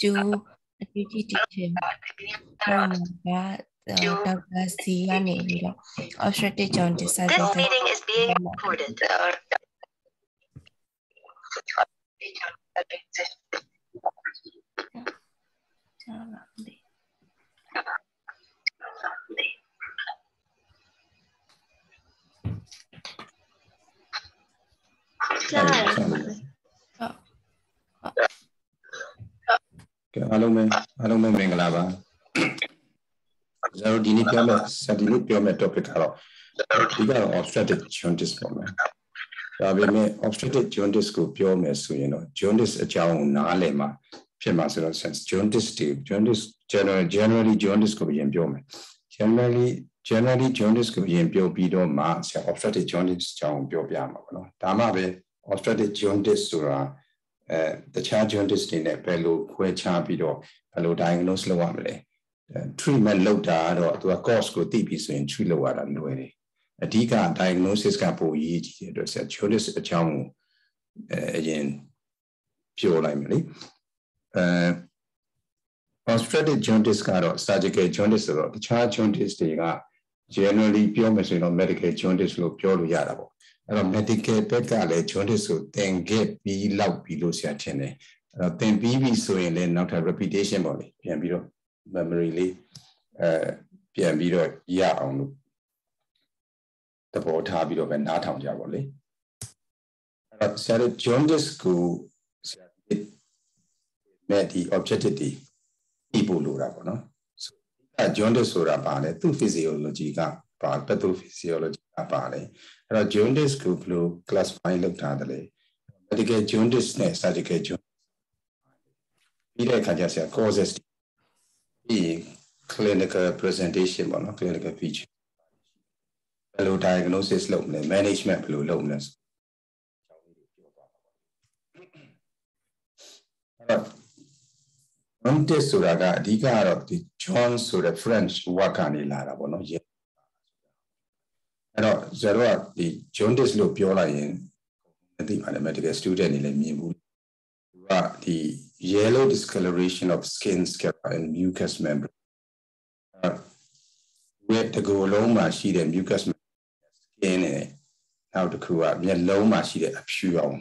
ကျူအတူတူတီချင်ဟောမှာကဒေါက်တာစီကနေပြီးတော့ obstetric jaundice This meeting is being recorded. ချာလာလေကြားရတယ်ကဲ အားလုံးပဲအားလုံးပဲမင်္ဂလာပါကျွန်တော်ဒီနေ့ပြောမယ့်စဒီနေ့ပြောမယ့် topic ကတော့ဒီကတော့ obstructive jaundice ပေါ့မယ်ဒါပေမဲ့ obstructive jaundice ကိုပြောမယ်ဆိုရင်တော့ jaundice အကြောင်းကိုနားလည်မှာဖြစ်မှာဆိုတော့ sense jaundice တွေ jaundice general generally jaundice ကိုရင်ပြောမယ် generally generally jaundice ကိုရင်ပြောပြီးတော့မှဆရာ obstructive jaundice အကြောင်းပြောပြမှာပေါ့နော်ဒါမှပဲ obstructive jaundice ဆိုတာ အဲတခြား jaundice တွေနဲ့ဘယ်လိုခွဲခြားပြီးတော့ဘယ်လို diagnose လုပ်ရမလဲ treatment လုပ်တာတော့သူက cause ကိုသိပြီဆိုရင် treat လုပ်ရတာလွယ်တယ်အဓိက diagnosis ကပိုအရေးကြီးတယ်အတွက်ဆက် jaundice အကြောင်းကိုအဲအရင်ပြောလိုက်မယ်လေအဲ obstructive jaundice ကတော့ surgical jaundice ဆိုတော့တခြား jaundice တွေက generally ပြောမယ်ဆိုရင်တော့ medical jaundice လို့ပြောလို့ရတာပေါ့အဲ့တော့ medical ဘက်ကလည်း jaundice ကိုသင်ခဲ့ပြီးလောက်ပြီးလို့ဆရာထင်တယ်အဲ့တော့သင်ပြီးပြီဆိုရင်လည်းနောက်ထပ် repetition ပေါ့လေပြန်ပြီးတော့ memory လေးအဲပြန်ပြီးတော့ရအောင်လို့သဘောထားပြီးတော့ပဲနားထောင်ကြပါလေအဲ့တော့ဆရာတို့ jaundice ကိုဆရာမဲ့ဒီ objective တွေပြီးဖို့လိုတာပေါ့နော်အဲ jaundice ဆိုတာပါလေသူ့ physiology ကပါ pathophysiology ကပါလေအဲ့တော့ jaundice ကိုဘယ်လို classify လုပ်ထားတယ်လဲ medical jaundice နဲ့ surgical jaundice ပြီးတဲ့အခါကျဆရာ causes ပြီး clinical presentation ပေါ့နော် clinical feature ဘယ်လို diagnosis လုပ်မလဲ management ဘယ်လိုလုပ်မလဲဆို jaundice ဆိုတာကအဓိကကတော့ဒီ John ဆိုတဲ့ French word ကနေလာတာပေါ့နော်အဲ့တော့ဇာတော့ဒီ jaundice လို့ပြောလိုက်ရင်မသိပါနဲ့ medical student တွေလည်းမြင်ဘူးသူကဒီ yellow discoloration of skin sclera and mucous membrane ဝက်တကူလုံးမှာရှိတဲ့ mucous skin နဲ့နောက်တစ်ခုကမျက်လုံးမှာရှိတဲ့အဖြူရောင်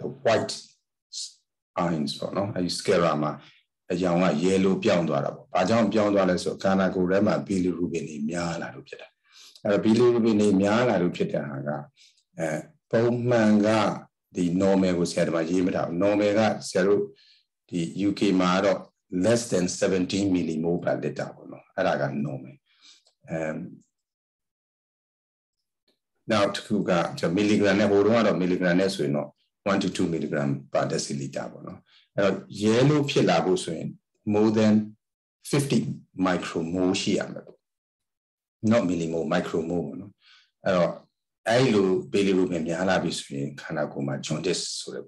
the white eyes ပေါ့နော်အဲဒီ sclera မှာ အကြောင်းက yellow ပြောင်းသွားတာပေါ့။ဘာကြောင့်ပြောင်းသွားလဲဆိုတော့ခန္ဓာကိုယ်ထဲမှာ bilirubin တွေများလာလို့ဖြစ်တာ။အဲတော့ bilirubin တွေများလာလို့ဖြစ်တဲ့ဟာကအဲပုံမှန်ကဒီ normal ကိုဆရာတို့ရေးမထားဘူး normal ကဆရာတို့ဒီ UK မှာတော့ less than 17 millimole per liter ပေါ့နော်အဲ့ဒါက normal အမ်နောက်တစ်ခုကကျွန် milligram နဲ့ဟိုတုန်းကတော့ milligram နဲ့ဆိုရင်တော့1 to 2 milligram per deciliter ပေါ့နော် အဲ့တော့ yellow ဖြစ်လာဖို့ဆိုရင် more than 50 micromole ရှိရမယ်ပေါ့ not millimole micromole ပေါ့နော်အဲ့တော့အဲ့လို bilirubin များလာပြီဆိုရင်ခန္ဓာကိုယ်မှာ jaundice ဆိုတဲ့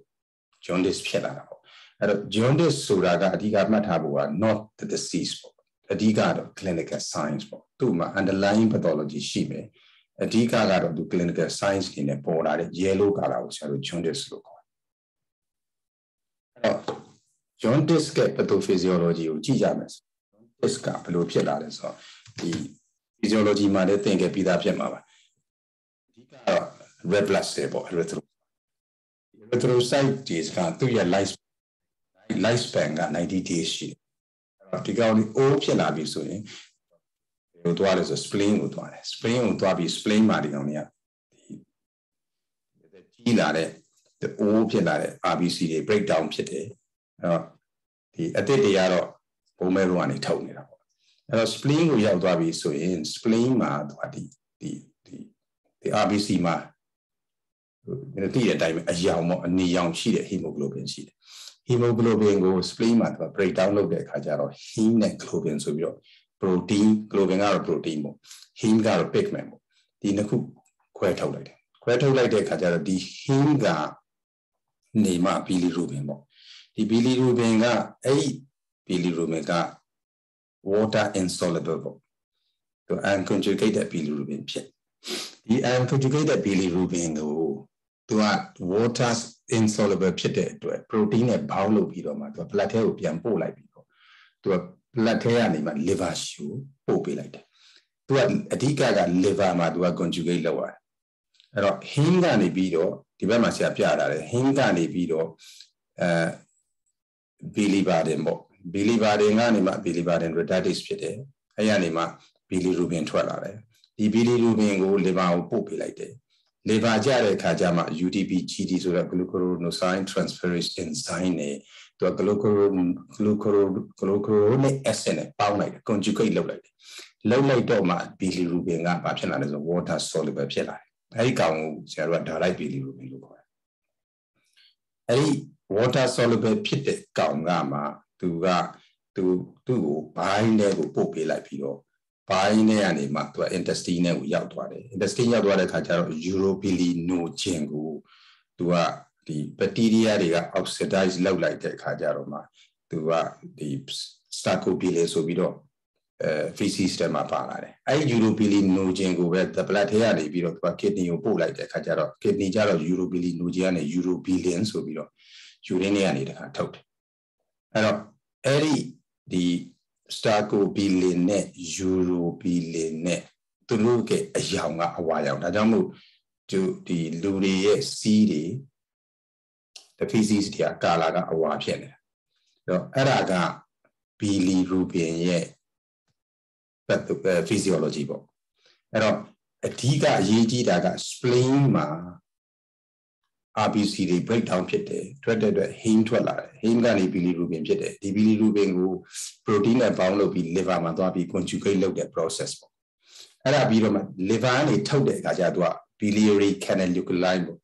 jaundice ဖြစ်လာတာပေါ့အဲ့တော့ jaundice ဆိုတာကအဓိကမှတ်ထားဖို့က not the disease ပေါ့အဓိကတော့ clinical signs ပေါ့သူ့မှာ underlying pathology ရှိမယ်အဓိကကတော့သူ clinical signs တွေနဲ့ပေါ်လာတဲ့ yellow color ကိုဆရာတို့ jaundice လို့ခေါ်တယ်အဲ့တော့ jaundice က pathophysiology ကိုကြည့်ကြမယ်ဆို jaundice ကဘယ်လိုဖြစ်လာလဲဆိုတော့ဒီ physiology မှာလည်းသင်ခဲ့ပြီးသားဖြစ်မှာပါအဓိကတော့ red blood cell ပေါ့ erythrocyte erythrocyte တွေကသူ့ရဲ့ life life span က90 days ရှိတယ်ဒီကောင်ဒီ O ဖြစ်လာပြီဆိုရင်ဟိုသွားလဲဆို spleen ကိုသွားတယ် spleen ကိုသွားပြီး spleen မှာဒီကောင်တွေကဒီကြီးလာတဲ့ O ဖြစ်လာတဲ့ RBC တွေ break down ဖြစ်တယ် အဲ့တော့ဒီအသစ်တွေကတော့ဘုံမဲဘုံကနေထုတ်နေတာပေါ့အဲ့တော့ spleen ကိုရောက်သွားပြီဆိုရင် spleen မှာသွားဒီဒီဒီဒီ RBC မှာဒီတည်တဲ့အတိုင်းပဲအယောင်ပေါ့အနေရောင်ရှိတဲ့ hemoglobin ရှိတယ် hemoglobin ကို spleen မှာသူ break down လုပ်တဲ့အခါကျတော့ heme နဲ့ globin ဆိုပြီးတော့ protein globin ကတော့ protein ပေါ့ heme ကတော့ pigment ပေါ့ဒီနှစ်ခုခွဲထုတ်လိုက်တယ်ခွဲထုတ်လိုက်တဲ့အခါကျတော့ဒီ heme ကနေမှ bilirubin ပေါ့ ဒီ bilirubin ကအဲ့ဒီ bilirubin က water insoluble ပေါ့သူ unconjugated bilirubin ဖြစ်ဒီ unconjugated bilirubin ကိုသူက water insoluble ဖြစ်တဲ့အတွက် protein နဲ့ bound လုပ်ပြီးတော့မှသူက blood ထဲကိုပြန်ပို့လိုက်ပြီးတော့သူက blood ထဲကနေမှ liver ရှူပို့ပေးလိုက်တယ်သူကအဓိကက liver မှာသူက conjugate လုပ်ရတယ်အဲ့တော့ heme ကနေပြီးတော့ဒီဘက်မှာဆရာပြတာလေ heme ကနေပြီးတော့အဲ biliverdin ပေါ့ biliverdin ကနေမှ biliverdin reductase ဖြစ်တယ်အဲ့ရနေမှ bilirubin ထွက်လာတယ်ဒီ bilirubin ကို liver ကိုပို့ပေးလိုက်တယ် liver ကြတဲ့အခါကျမှ UTP GD ဆိုတဲ့ glucuronoside transferase enzyme နဲ့သူက glucuro glucuro glucuronic acid နဲ့ပေါင်းလိုက်တယ် conjugate လုပ်လိုက်တယ်လုပ်လိုက်တော့မှ bilirubin ကဘာဖြစ်လာလဲဆို water soluble ဖြစ်လာတယ်အဲဒီကောင်ကိုဆရာတို့က direct bilirubin လို့ခေါ်တယ်အဲဒီ water soluble ဖြစ်တဲ့ကောင်ကမှသူကသူသူ့ကိုဘိုင်းထဲကိုပို့ပေးလိုက်ပြီးတော့ဘိုင်းထဲကနေမှသူက intestine ထဲကိုရောက်သွားတယ် intestine ရောက်သွားတဲ့ခါကျတော့ urobilinogen ကိုသူကဒီ bacteria တွေက oxidize လောက်လိုက်တဲ့ခါကျတော့မှသူကဒီ starcobilin ဆိုပြီးတော့အဲ feces ထဲမှာပါလာတယ်အဲဒီ urobilinogen ကိုပဲ the blood ထဲကနေပြီးတော့သူက kidney ကိုပို့လိုက်တဲ့ခါကျတော့ kidney ကျတော့ urobilinogen ကနေ urobilin ဆိုပြီးတော့ urine ထဲကနေတခါထုတ်တယ်အဲ့တော့အဲ့ဒီဒီ starcobilin နဲ့ urobilin နဲ့သူတို့ကအယောင်ကအဝါရောင်ဒါကြောင့်မို့သူဒီလူတွေရဲ့စီးတွေ the feces တွေကကာလာကအဝါဖြစ်နေတယ်အဲ့တော့အဲ့ဒါက bilirubin ရဲ့ physiology ပေါ့အဲ့တော့အဓိကအရေးကြီးတာက spleen မှာ RBC တွေ break down ဖြစ်တယ်ထွက်တဲ့အတွက် heme ထွက်လာတယ် heme ကနေ bilirubin ဖြစ်တယ်ဒီ bilirubin ကို protein နဲ့ပေါင်းလုပ်ပြီး liver မှာသွားပြီး conjugate လုပ်တဲ့ process ပေါ့အဲ့ဒါပြီးတော့မှ liver ကနေထုတ်တဲ့အခါကျတော့ biliary canaliculi ပေါ့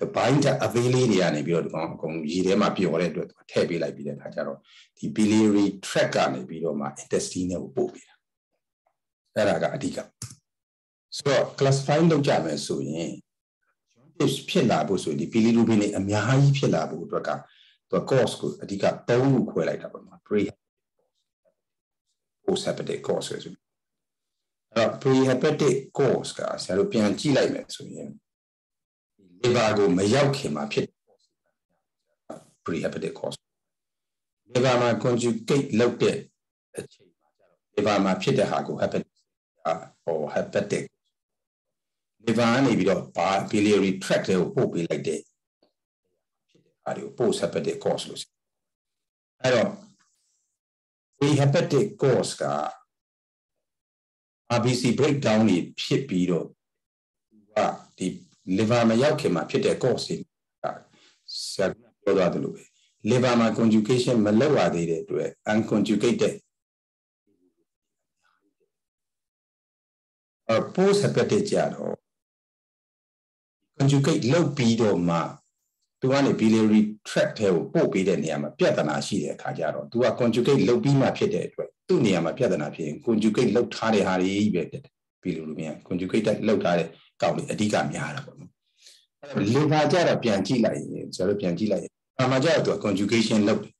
the binder အသေးလေးတွေကနေပြီးတော့ဒီကောင်အကုန်ရေထဲမှာပျော်တဲ့အတွက်ထည့်ပေးလိုက်ပြီးတဲ့အခါကျတော့ဒီ biliary tract ကနေပြီးတော့မှ intestine ကိုပို့ပေးတာအဲ့ဒါကအဓိကဆိုတော့ classify လုပ်ကြမယ်ဆိုရင် jaundice ဖြစ်လာဖို့ဆိုရင်ဒီ bilirubin တွေအများကြီးဖြစ်လာဖို့အတွက်ကသူ cause ကိုအဓိက၃ခုခွဲလိုက်တာပေါ့နော် pre post hepatic cause ဆိုဆိုအဲ့တော့ pre hepatic cause ကဆရာတို့ပြန်ကြည့်လိုက်မယ်ဆိုရင် liver ကိုမရောက်ခင်မှာဖြစ် pre hepatic cause liver မှာ conjugate လုပ်တဲ့အချိန်မှာကျတော့ liver မှာဖြစ်တဲ့ဟာကို hepatic ဟို hepatic liver ကနေပြီးတော့ဘာ biliary tract တွေကိုပို့ပေးလိုက်တဲ့ဖြစ်တဲ့အားတွေကို post hepatic cause လို့အဲ့တော့ pre hepatic cause က RBC breakdown တွေဖြစ်ပြီးတော့သူကဒီ liver မရောက်ခင်မှာဖြစ်တဲ့ cause တွေကဆရာပြောသွားတယ်လို့ပဲ liver မှာ conjugation မလုပ်ရသေးတဲ့အတွက် unconjugated အ post hepatic ကြတော့ conjugate လုပ်ပြီးတော့မှသူကနေ biliary tract ထဲကိုပို့ပေးတဲ့နေရာမှာပြဿနာရှိတဲ့အခါကျတော့သူက conjugate လုပ်ပြီးမှဖြစ်တဲ့အတွက်သူ့နေရာမှာပြဿနာဖြစ်ရင် conjugate လုပ်ထားတဲ့ဟာတွေပဲဖြစ်တယ်ပြီးလို့လို့မြန် conjugate လုပ်ထားတဲ့ကောက်တွေအဓိကများတာပေါ့နော်အဲ့တော့ liver ကြတော့ပြန်ကြည့်လိုက်ရင်ကျွန်တော်တို့ပြန်ကြည့်လိုက်ရင်ဘာမှကြတော့သူက conjugation လုပ်တယ်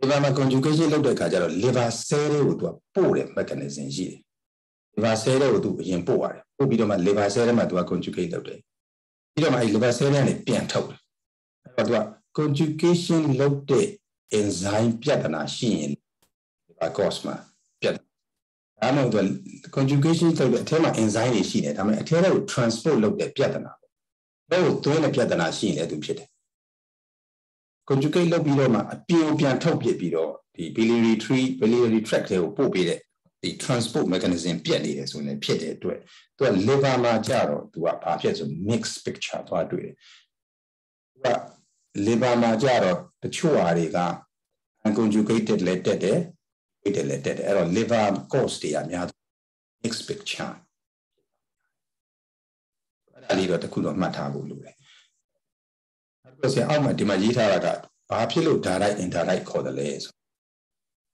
liver မှာ conjugation လုပ်တဲ့အခါကျတော့ liver cell တွေကိုသူကပို့တဲ့ mechanism ရှိတယ် liver cell တွေကိုသူအရင်ပို့ရတယ်ပို့ပြီးတော့မှ liver cell ထဲမှာသူက conjugate လုပ်တယ်ပြီးတော့မှအဲ့ liver cell ထဲကနေပြန်ထုတ်တယ်အဲ့တော့သူက conjugation လုပ်တဲ့ enzyme ပြဿနာရှိရင် liver cause မှာပြဿနာဒါမှမဟုတ် conjugation လုပ်တဲ့အထဲမှာ enzyme တွေရှိတယ်ဒါပေမဲ့အထဲထဲကို transport လုပ်တဲ့ပြဿနာပေါ့ဘယ်ကိုသွင်းတဲ့ပြဿနာရှိရင်လည်းသူဖြစ်တယ် conjugate လုပ်ပြီးတော့မှအပြင်ကိုပြန်ထုတ်ပြစ်ပြီးတော့ဒီ biliary tree biliary tract တွေကိုပို့ပေးတဲ့ ဒီ transport mechanism ပြတ်နေတယ်ဆိုရင်ဖြစ်တဲ့အတွက်သူက liver မှာကြတော့သူကဘာဖြစ်ဆို mix picture သွားတွေ့တယ်သူက liver မှာကြတော့တချို့ဟာတွေက unconjugated လည်းတက်တယ် conjugated လည်းတက်တယ်အဲ့တော့ liver cause တွေအများ mix picture အဲ့ဒါလေးတော့တခုတော့မှတ်ထားဖို့လိုတယ်အဲ့တော့ဆရာအောက်မှာဒီမှာရေးထားတာကဘာဖြစ်လို့ direct indirect ခေါ်တယ်လဲဆို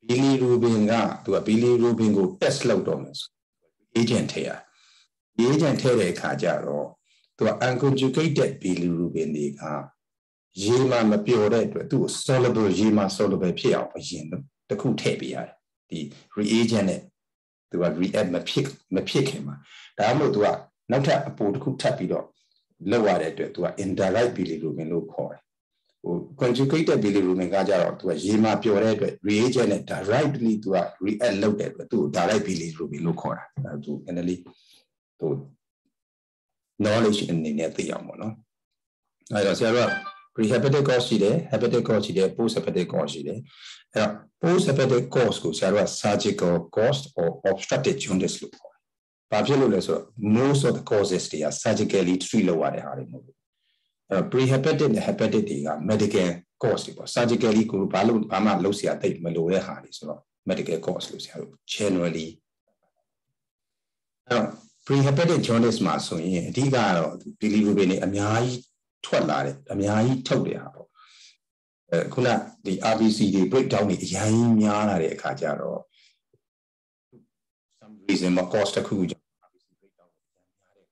bilirubin ကသူက bilirubin ကို test လုပ်တော့မယ်ဆို agent ထည့်ရ agent ထည့်တဲ့အခါကျတော့သူက unconjugated bilirubin တွေကရေမှာမပျော်တဲ့အတွက်သူ့ကို soluble ရေမှာ soluble ဖြစ်အောင်အရင်တခုထည့်ပေးရတယ်ဒီ reagent နဲ့သူက react မဖြစ်မဖြစ်ခင်မှာဒါမှမဟုတ်သူကနောက်ထပ်အပိုတစ်ခုထပ်ပြီးတော့လောက်ရတဲ့အတွက် तू က indirect bilirubin လို့ခေါ်တယ် ဟို conjugated bilirubin ကကြတော့သူကရေမှာပျော်တဲ့အတွက် reagent နဲ့ directly သူက react လုပ်တဲ့အတွက်သူ direct bilirubin လို့ခေါ်တာအဲသူနည်းနည်းလေးဟို knowledge အနေနဲ့သိအောင်ပေါ့နော်အဲဒါဆရာတို့က prehepatic cause ရှိတယ် hepatic cause ရှိတယ် post hepatic cause ရှိတယ်အဲတော့ post hepatic cause ကိုဆရာတို့က surgical cause or obstructive jaundice လို့ခေါ်တယ်။ဘာဖြစ်လို့လဲဆိုတော့ most of the causes တွေက surgically treat လုပ်ရတဲ့ဟာတွေမဟုတ်ဘူး prehepatic နဲ့ hepatic တွေက medical cause တွေပေါ့ surgically ကိုဘာလို့ဘာမှလုပ်စရာတိတ်မလိုတဲ့ဟာတွေဆိုတော့ medical cause လို့ဆရာတို့ generally အဲတော့ prehepatic jaundice မှာဆိုရင်အဓိကကတော့ bilirubin တွေအများကြီးထွက်လာတယ်အများကြီးထုတ်တယ်ဟာပေါ့အဲခုနဒီ RBC တွေ breakdown တွေအရင်များလာတဲ့အခါကျတော့ some reason မ cost တစ်ခုကြောင့် RBC breakdown များတယ်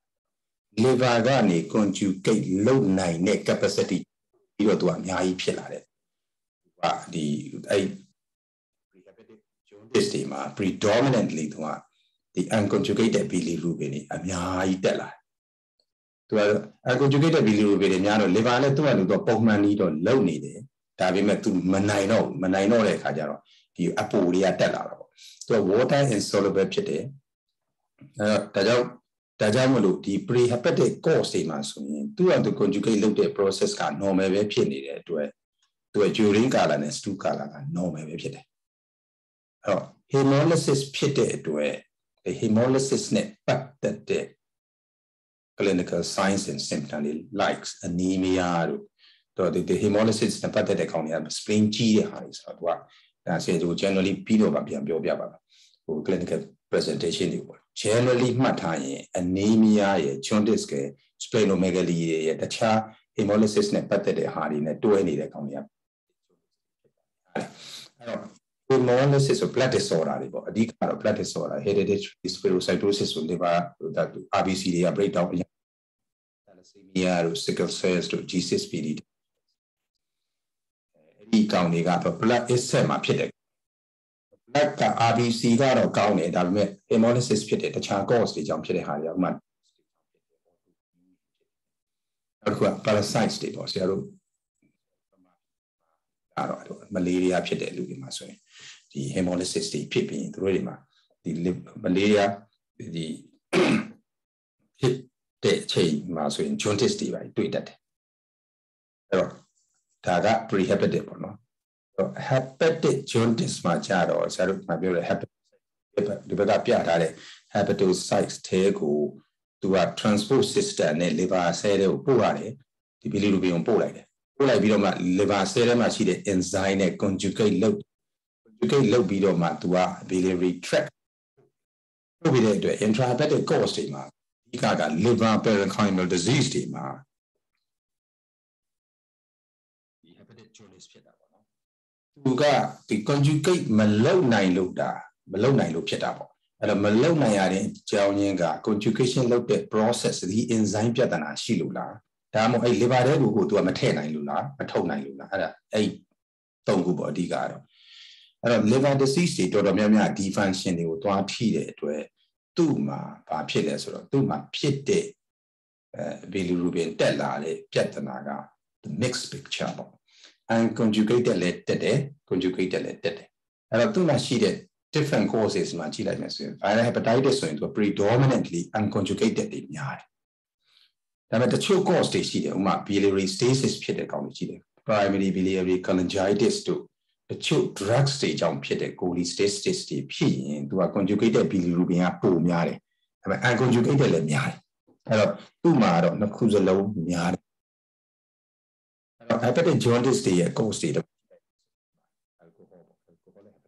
liver ကနေ conjugate လုပ်နိုင်တဲ့ capacity ပြီးတော့သူကအများကြီးဖြစ်လာတယ်ဟာဒီအဲ့ prehepatic jaundice တွေမှာ predominantly သူကဒီ unconjugated bilirubin တွေအများကြီးတက်လာတယ်သူက unconjugated bilirubin တွေများတော့ liver လည်းသူ့အလိုတော့ပုံမှန်ကြီးတော့လုံနေတယ်ဒါပေမဲ့သူမနိုင်တော့မနိုင်တော့တဲ့အခါကျတော့ဒီအပိုတွေကတက်လာတော့သူက water insoluble ဖြစ်တယ်အဲဒါကြောင့် ဒါကြောင့်မလို့ဒီ prehepatic cause တွေမှာဆိုရင်သူ့အတူ conjugate လုပ်တဲ့ process က normal ပဲဖြစ်နေတဲ့အတွက်သူက urine color နဲ့ stool color က normal ပဲဖြစ်တယ်အဲ့တော့ hemolysis ဖြစ်တဲ့အတွက် hemolysis နဲ့ပတ်သက်တဲ့ clinical signs and symptoms တွေ likes anemia တို့တော့ဒီ hemolysis နဲ့ပတ်သက်တဲ့ကောင်တွေက spleen ကြီးတဲ့ဟာတွေဆိုတော့သူကဒါဆရာတို့ generally ပြီးတော့ပြန်ပြောပြပါမယ်ဟို clinical presentation တွေပေါ့ generally မှတ်ထားရင် anemia ရဲ့ jaundice က splenomegaly ရဲ့တခြား hemolysis နဲ့ပတ်သက်တဲ့ဟာတွေနဲ့တွဲနေတဲ့ကောင်တွေကအဲ့တော့ hemolysis ဆို blood disorder တွေပေါ့အဓိကတော့ blood disorder hereditary spherocytosis ဆို liver ဒါ RBC တွေက breakdown အရင် thalassemia တို့ sickle cells တို့ G6PD အဲ့ဒီကောင်တွေကတော့ blood excess မှာဖြစ်တယ် blood က RBC ကတော့ကောင်းတယ်ဒါပေမဲ့ hemolysis ဖြစ်တယ်တခြား cause တွေကြောင့်ဖြစ်တဲ့ဟာတွေဥပမာအခုက parasites တွေပေါ့ဆရာတို့အဲ့တော့မလေးရီးယားဖြစ်တဲ့လူတွေမှာဆိုရင်ဒီ hemolysis တွေဖြစ်ပြီးသူတို့တွေမှာဒီမလေးရီးယားဒီဖြစ်တဲ့အချိန်မှာဆိုရင် jaundice တွေပါတွေ့တတ်တယ်အဲ့တော့ဒါက prehepatic ပေါ့နော် hepatic jaundice မှာကြတော့ဆရာတို့မှပြောတယ် hepatic ဒီဘက်ကပြထားတဲ့ hepatocytes ထဲကိုသူက transport system နဲ့ liver cell တွေကိုပို့ရတယ်ဒီ bilirubin ကိုပို့လိုက်တယ်ပို့လိုက်ပြီးတော့မှ liver cell ထဲမှာရှိတဲ့ enzyme နဲ့ conjugate လုပ် conjugate လုပ်ပြီးတော့မှသူက biliary tract ပို့ပြီးတဲ့အတွက် intrahepatic cause တွေမှာဒီကက liver parenchymal disease တွေမှာဒီ hepatic jaundice ဖြစ်တာပေါ့နော် သူကဒီ conjugate မလုပ်နိုင်လို့တာမလုပ်နိုင်လို့ဖြစ်တာပေါ့အဲ့တော့မလုပ်နိုင်ရတဲ့အကြောင်းရင်းက conjugation လုပ်တဲ့ process ဒီ enzyme ပြဿနာရှိလို့လားဒါမှမဟုတ်အဲ့ liver ထဲကိုကိုသူကမထည့်နိုင်လို့လားမထုတ်နိုင်လို့လားအဲ့ဒါအဲ့သုံးခုပေါ့အဓိကကတော့အဲ့တော့ liver disease တွေတော်တော်များများ defunction တွေကိုတွားထိတဲ့အတွက်သူ့မှာဘာဖြစ်လဲဆိုတော့သူ့မှာဖြစ်တဲ့အဲ bilirubin တက်လာတဲ့ပြဿနာက the mixed picture ပေါ့ unconjugated လည်းတက်တယ် conjugated လည်းတက်တယ်အဲ့တော့သူ့မှာရှိတဲ့ different causes မှာကြည့်လိုက်မယ်ဆိုရင် viral hepatitis ဆိုရင်သူ predominantly unconjugated တွေများတယ်ဒါပေမဲ့တချို့ cause တွေရှိတယ်ဥပမာ biliary stasis ဖြစ်တဲ့ကောင်တွေရှိတယ် primary biliary cholangitis တို့တချို့ drugs တွေကြောင့်ဖြစ်တဲ့ cholestasis တွေဖြစ်ရင်သူက conjugated bilirubin ကပိုများတယ်ဒါပေမဲ့ unconjugated လည်းများတယ်အဲ့တော့သူ့မှာတော့နှစ်ခုစလုံးများတယ်အဲ့တော့ hepatic jaundice တွေရဲ့ cause တွေ alcohol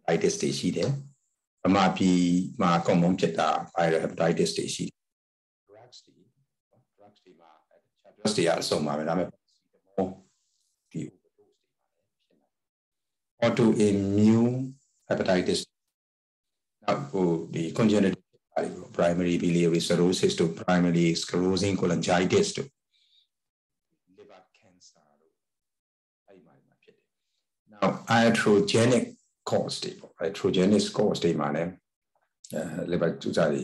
hepatitis တွေရှိတယ်အမှားပြီးမှာ common ဖြစ်တာ viral hepatitis တွေရှိတယ် drugs တွေ drugs တွေမှာ drugs တွေအဆုံးပါပဲဒါပေမဲ့ဒီ autoimmune hepatitis နောက်ဟိုဒီ congenital primary biliary cirrhosis တို့ primary sclerosing cholangitis တို့ liver cancer တို့အဲ့မှာဖြစ်တယ် now iatrogenic cause တွေပေါ့ iatrogenic cause တွေမှာလည်းအဲ liver ကျူစာတွေ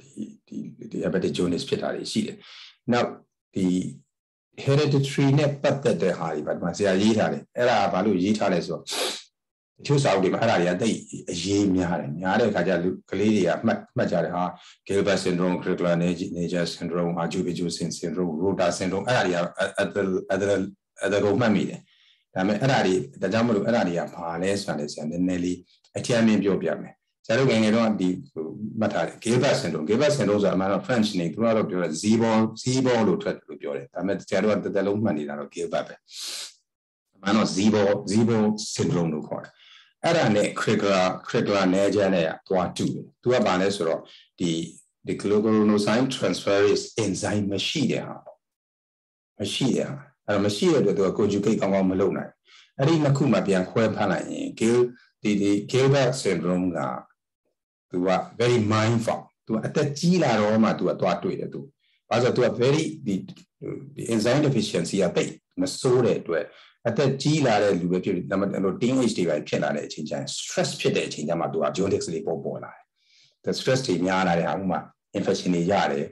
ဒီဒီဒီ hepatic jaundice ဖြစ်တာတွေရှိတယ် now ဒီ hereditary နဲ့ပတ်သက်တဲ့ဟာတွေပါဒီမှာဆရာရေးထားတယ်အဲ့ဒါဘာလို့ရေးထားလဲဆိုတော့တချို့စာအုပ်တွေမှာအဲ့ဒါတွေကတိတ်အရေးများတယ်များတဲ့အခါကျလူကလေးတွေကမှတ်မှတ်ကြတယ်ဟာ Gilbert syndrome cricula nature syndrome Ajuviju syndrome Rota syndrome အဲ့ဒါတွေကအဲ့ဒါအဲ့ဒါကိုမှတ်မိတယ် ဒါပေမဲ့အဲ့ဒါတွေဒါကြောင့်မလို့အဲ့ဒါတွေကဘာလဲဆိုတာလေဆရာနည်းနည်းလေးအထက်အမြင်ပြောပြမယ်ဆရာတို့ငယ်ငယ်တော့ဒီမှတ်ထားတယ် Gilbert syndrome Gilbert syndrome ဆိုတာအမှန်တော့ French နေသူကတော့ပြောတယ် Zebon Zebon လို့ထွက်တယ်လို့ပြောတယ်ဒါပေမဲ့ဆရာတို့ကတစ်သက်လုံးမှတ်နေတာတော့ Gilbert ပဲအမှန်တော့ Zebon Zebon syndrome လို့ခေါ်တယ်အဲ့ဒါနဲ့ cricula cricula nature နဲ့သွားတူတယ်သူကဘာလဲဆိုတော့ဒီဒီ glucuronoside transferase enzyme မရှိတဲ့ဟာမရှိတဲ့ဟာ အဲ့တော့မရှိတဲ့အတွက်သူက conjugate ကောင်းကောင်းမလုပ်နိုင်အဲ့ဒီနှစ်ခုမှပြန်ခွဲဖမ်းလိုက်ရင် Gil ဒီဒီ Gilbert syndrome ကသူက very mindful သူအသက်ကြီးလာတော့မှသူကသွားတွေ့တယ်သူဘာလို့ဆိုတော့သူက very ဒီဒီ enzyme deficiency ကပိတ်မစိုးတဲ့အတွက်အသက်ကြီးလာတဲ့လူပဲဖြစ်တယ်ဒါမှမဟုတ် teenage တွေပဲဖြစ်လာတဲ့အချိန်ကျရင် stress ဖြစ်တဲ့အချိန်ကျမှသူက jaundice လေးပေါ်ပေါ်လာတယ် stress တွေများလာတဲ့အခါမှာ infection တွေရတယ်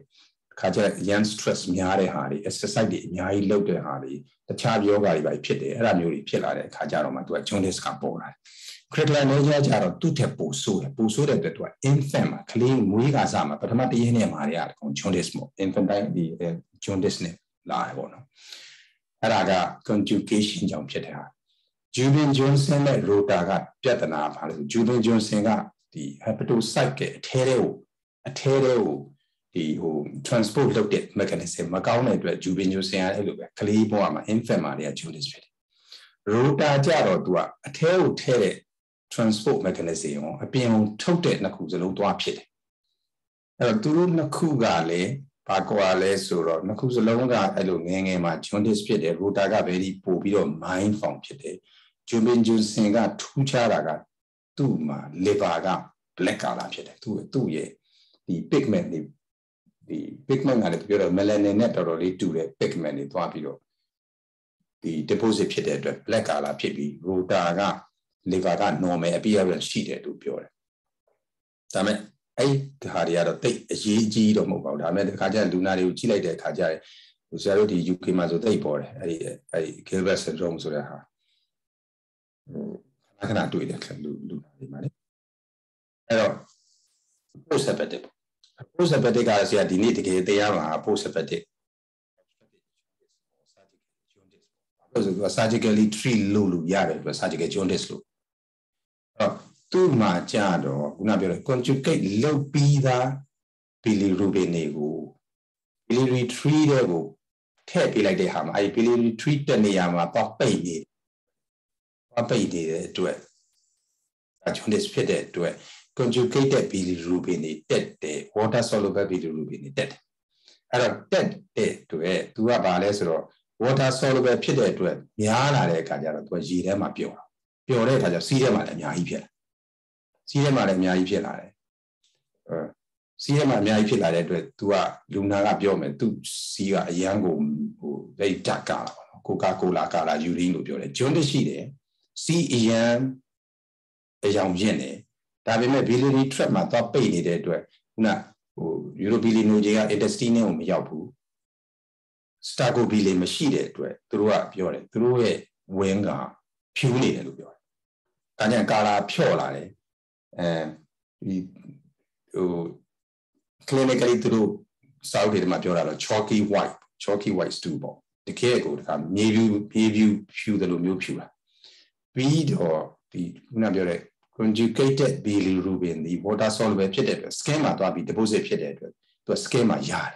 ခါကျရန် stress များတဲ့ဟာတွေ exercise တွေအများကြီးလုပ်တဲ့ဟာတွေတခြားယောဂတွေပဲဖြစ်တယ်အဲ့ဒါမျိုးတွေဖြစ်လာတဲ့အခါကျတော့မှသူက jaundice ကပေါ်လာတယ် critical nausea ကြတော့သူ့ထက်ပိုဆိုးတယ်ပိုဆိုးတဲ့အတွက်သူက infant မှာကလေးမွေးကစားမှာပထမတရက်နဲ့မှာရတယ်ကောင် jaundice မို့ infantile ဒီ jaundice နဲ့လာရပေါ့နော်အဲ့ဒါက conjugation ကြောင့်ဖြစ်တဲ့ဟာ Jubin Johnson နဲ့ Rota ကပြဿနာပါလို့ Jubin Johnson ကဒီ hepatocyte ကအထဲထဲကိုအထဲထဲကို ဒီဟို transport လုပ်တဲ့ mechanism မကောင်းတဲ့အတွက် Jubin Johnson ကအဲ့လိုပဲကလေးဘဝမှာ infant မှာတွေက jaundice ဖြစ်တယ် Rota ကြတော့သူကအထဲကိုထဲတဲ့ transport mechanism ကိုအပြင်ကိုထုတ်တဲ့နှစ်ခုစလုံးသွားဖြစ်တယ်အဲ့တော့သူတို့နှစ်ခုကလည်းဘာကွာလဲဆိုတော့နှစ်ခုစလုံးကအဲ့လိုငယ်ငယ်မှာ jaundice ဖြစ်တယ် rotor က very ပို့ပြီးတော့ mind form ဖြစ်တယ် jumin jusin ကထူးခြားတာကသူ့မှာ liver က black color ဖြစ်တယ်သူ့သူ့ရဲ့ဒီ pigment တွေ ဒီ pigment ကလည်းပြောတော့ melanin နဲ့တော်တော်လေးတူတဲ့ pigment တွေသွားပြီးတော့ဒီ deposit ဖြစ်တဲ့အတွက် black color ဖြစ်ပြီး rotor က liver က normal appearance ရှိတယ်လို့ပြောတယ်ဒါပေမဲ့အဲ့ဒီဟာတွေကတော့တိတ်အရေးကြီးတော့မဟုတ်ပါဘူးဒါပေမဲ့ဒီခါကျရင်လူနာတွေကိုကြည့်လိုက်တဲ့အခါကျရင်ဟိုဆရာတို့ဒီ UK မှာဆိုတိတ်ပေါ်တယ်အဲ့ဒီအဲ့ဒီ Gilbert syndrome ဆိုတဲ့ဟာဟိုခဏခဏတွေ့တယ်လူလူနာတွေမှာလေအဲ့တော့ post hepatic post hepatic ကဆရာဒီနေ့တကယ်တရားမှာ post hepatic ဆိုတော့ surgically treat လုပ်လို့ရတယ်ဆို surgical jaundice လို့အဲ့တော့သူ့မှာကြတော့ခုနပြောတဲ့ conjugate လုပ်ပြီးသား bilirubin တွေကို biliary tree တွေကိုထည့်ပေးလိုက်တဲ့ဟာမှာအဲဒီ biliary tree တဲ့နေရာမှာပေါ့ပိတ်နေပေါ့ပိတ်နေတဲ့အတွက်အ jaundice ဖြစ်တဲ့အတွက် conjugated bilirubin တွေတက်တယ် water soluble bilirubin တွေတက်တယ်အဲ့တော့တက်တဲ့အတွက်သူကဘာလဲဆိုတော့ water soluble ဖြစ်တဲ့အတွက်များလာတဲ့အခါကျတော့သူကရေထဲမှာပျော်တာပျော်တဲ့အခါကျစီးထဲမှာလည်းအများကြီးဖြစ်လာစီးထဲမှာလည်းအများကြီးဖြစ်လာတယ်အဲစီးထဲမှာအများကြီးဖြစ်လာတဲ့အတွက် तू ကလူနာကပြောမယ် तू စီးကအရန်ကိုဟိုဒိတ်တက်ကာလာပေါ့ကိုကာကိုလာကာလာယူရင်းလို့ပြောတယ်ဂျွန်းတရှိတယ်စီးအရန်အယောင်ရင့်တယ် ဒါပေမဲ့ဘီလီနီထရက်မှာသွားပိတ်နေတဲ့အတွက်ခုနဟိုယူရိုဘီလီနိုဂျေက intestine ကိုမရောက်ဘူးစတာကိုဘီလီမရှိတဲ့အတွက်သူတို့ကပြောတယ်သူတို့ရဲ့ဝင်းကဖြူးနေတယ်လို့ပြောတယ်။ဒါကြောင့်ကာလာဖြော့လာတယ်အဲဒီဟို clinically သူတို့စောက်တွေမှာပြောတာတော့ chalky white chalky white stew ပေါ့တကယ်ကိုဒါမြေဖြူမြေဖြူဖြူတယ်လို့မျိုးဖြူလာပြီးတော့ဒီခုနပြောတဲ့ conjugated bilirubin ဒီ water soluble ဖြစ်တဲ့အတွက် skin မှာသွားပြီး deposit ဖြစ်တဲ့အတွက်သူက skin မှာရတယ်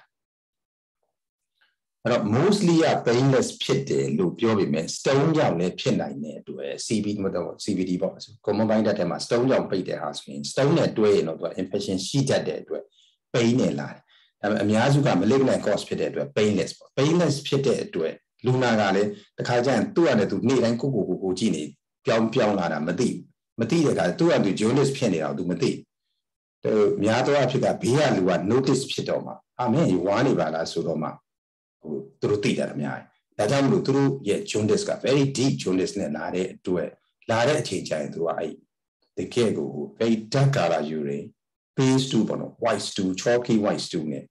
အဲ့တော့ mostly က painless ဖြစ်တယ်လို့ပြောပေမဲ့ stone ကြောင့်လည်းဖြစ်နိုင်တဲ့အတွက် CBD မတော့ CBD ပေါ့ common bind တဲ့မှာ stone ကြောင့်ပိတ်တဲ့ဟာဆိုရင် stone နဲ့တွဲရင်တော့သူက infection ရှိတတ်တဲ့အတွက် pain နဲ့လာတယ်ဒါပေမဲ့အများစုက malignant cause ဖြစ်တဲ့အတွက် painless ပေါ့ painless ဖြစ်တဲ့အတွက်လူနာကလည်းတခါကျရင်သူ့အနေနဲ့သူနေ့တိုင်းကိုကိုကိုကိုကြည့်နေပြောင်းပြောင်းလာတာမသိ မသိတဲ့အခါသူ့အတူ jaundice ဖြစ်နေတာကိုသူမသိသူများသောအဖြစ်ကဘေးကလူက notice ဖြစ်တော့မှအာမင်းဝါနေပါလားဆိုတော့မှဟိုသူတို့သိကြတယ်အများကြီးဒါကြောင့်မလို့သူတို့ရဲ့ jaundice က very deep jaundice နဲ့လာတဲ့အတွက်လာတဲ့အချိန်ကျရင်သူကအဲ့တကယ်ကို very dark color urine pale stew ပေါ့နော် white stew chalky white stew နဲ့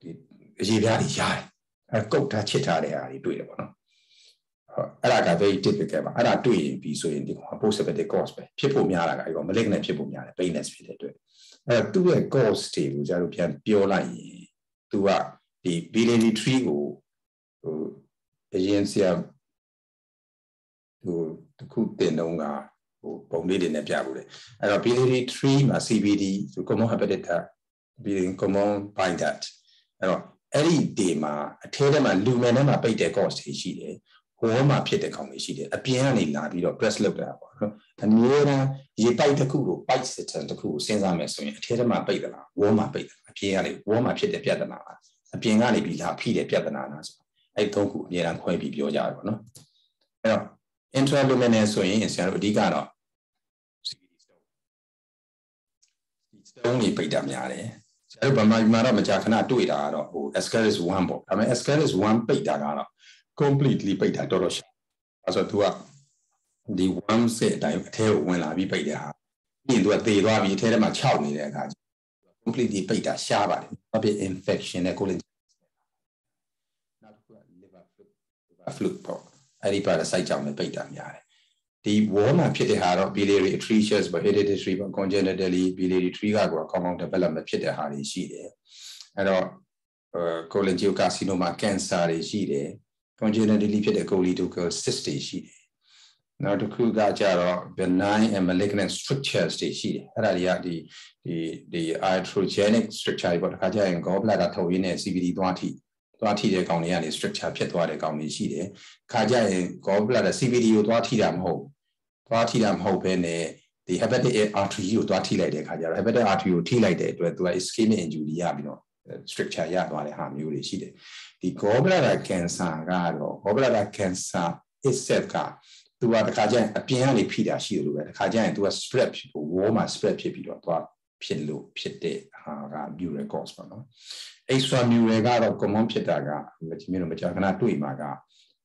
ဒီအရေးပြားတွေရတယ်အဲကုတ်ထားချစ်ထားတဲ့ဟာတွေတွေ့တယ်ပေါ့နော်ဟုတ် အဲ့ဒါက very typical ပါအဲ့ဒါတွေ့ရင်ပြီးဆိုရင်ဒီ post septic cause ပဲဖြစ်ဖို့များတာကဒီကောင် malignant ဖြစ်ဖို့များတယ် painless ဖြစ်တဲ့အတွက်အဲ့တော့သူ့ရဲ့ cause တွေကိုကျတော့ပြန်ပြောလိုက်ရင်သူကဒီ biliary tree ကိုဟိုအရင်ဆရာဟိုတခုတင်တော့ကဟိုပုံလေးတွေနဲ့ပြဖို့လေအဲ့တော့ biliary tree မှာ CBD ဆို common hepatitis biliary common bile duct အဲ့တော့အဲ့ဒီဒီမှာအထဲထဲမှာလူမယ်ထဲမှာပိတ်တဲ့ cause တွေရှိတယ် ဝေါ်မှာဖြစ်တဲ့ကောင်တွေရှိတယ်အပြင်ကနေလာပြီးတော့ press လုပ်တာပေါ့နော်အများအားရေပိုက်တစ်ခုကို pipe system တစ်ခုကိုစဉ်းစားမယ်ဆိုရင်အထဲထဲမှာပိတ်သလားဝေါ်မှာပိတ်သလားအပြင်ကနေဝေါ်မှာဖြစ်တဲ့ပြဿနာလားအပြင်ကနေပြီးလာဖိတဲ့ပြဿနာလားဆိုအဲ့သုံးခုအများအားခွဲပြီးပြောကြရပါတော့အဲ့တော့ intraluminal ဆိုရင်ဆရာတို့အဓိကတော့ CBD stone ဒီ stone တွေပိတ်တာများတယ်ဆရာတို့ဗမာပြည်မှာတော့မကြာခဏတွေ့တာကတော့ဟို Ascaris 1ပေါ့ဒါပေမဲ့ Ascaris 1ပိတ်တာကတော့ completely ပိတ်တာတော်တော်ရှာအဲဆို तू ကဒီ one set အတိုင်းအထဲကိုဝင်လာပြီးပိတ်တဲ့ဟာပြီးရင် तू ကသေသွားပြီးအထဲထဲမှာခြောက်နေတဲ့အခါ completely ပိတ်တာရှားပါတယ်ဘာဖြစ် infection နဲ့ colon နောက်တစ်ခုက liver fluke liver fluke ပေါ့အဲ့ဒီ parasite ကြောင့်လည်းပိတ်တာများတယ်ဒီ wall မှာဖြစ်တဲ့ဟာတော့ biliary atresia ပေါ့ hereditary ပေါ့ congenitally biliary tree ကကောကောင်းကောင်း development ဖြစ်တဲ့ဟာတွေရှိတယ်အဲ့တော့ cholangiocarcinoma cancer တွေရှိတယ် congenitally ဖြစ်တဲ့ choledochal cyst တွေရှိတယ်နောက်တစ်ခုကကြတော့ benign and malignant structures တွေရှိတယ်အဲ့ဒါတွေကဒီဒီဒီ iatrogenic structure တွေပေါ့တခါကျရင် gallbladder ထုတ်ရင်းနဲ့ CVD သွားထိသွားထိတဲ့ကောင်တွေကနေ structure ဖြစ်သွားတဲ့ကောင်တွေရှိတယ်ခါကျရင် gallbladder CVD ကိုသွားထိတာမဟုတ်သွားထိတာမဟုတ်ဘဲနဲ့ဒီ hepatic artery ကိုသွားထိလိုက်တဲ့ခါကျတော့ hepatic artery ကိုထိလိုက်တဲ့အတွက်သူက ischemic injury ရပြီးတော့ structure ရသွားတဲ့ဟာမျိုးတွေရှိတယ် ဒီ gallbladder cancer ကတော့ gallbladder cancer itself ကသူကတခါကျရင်အပြင်ကနေဖိတာရှိတယ်လို့ပဲတခါကျရင်သူက spread ဖြစ်ဖို့ wall မှာ spread ဖြစ်ပြီးတော့သွားဖြစ်လို့ဖြစ်တဲ့ဟာက mural cause ပေါ့နော် extra mural ကတော့ common ဖြစ်တာကဒီမျိုးတော့မကြာခဏတွေ့မှာက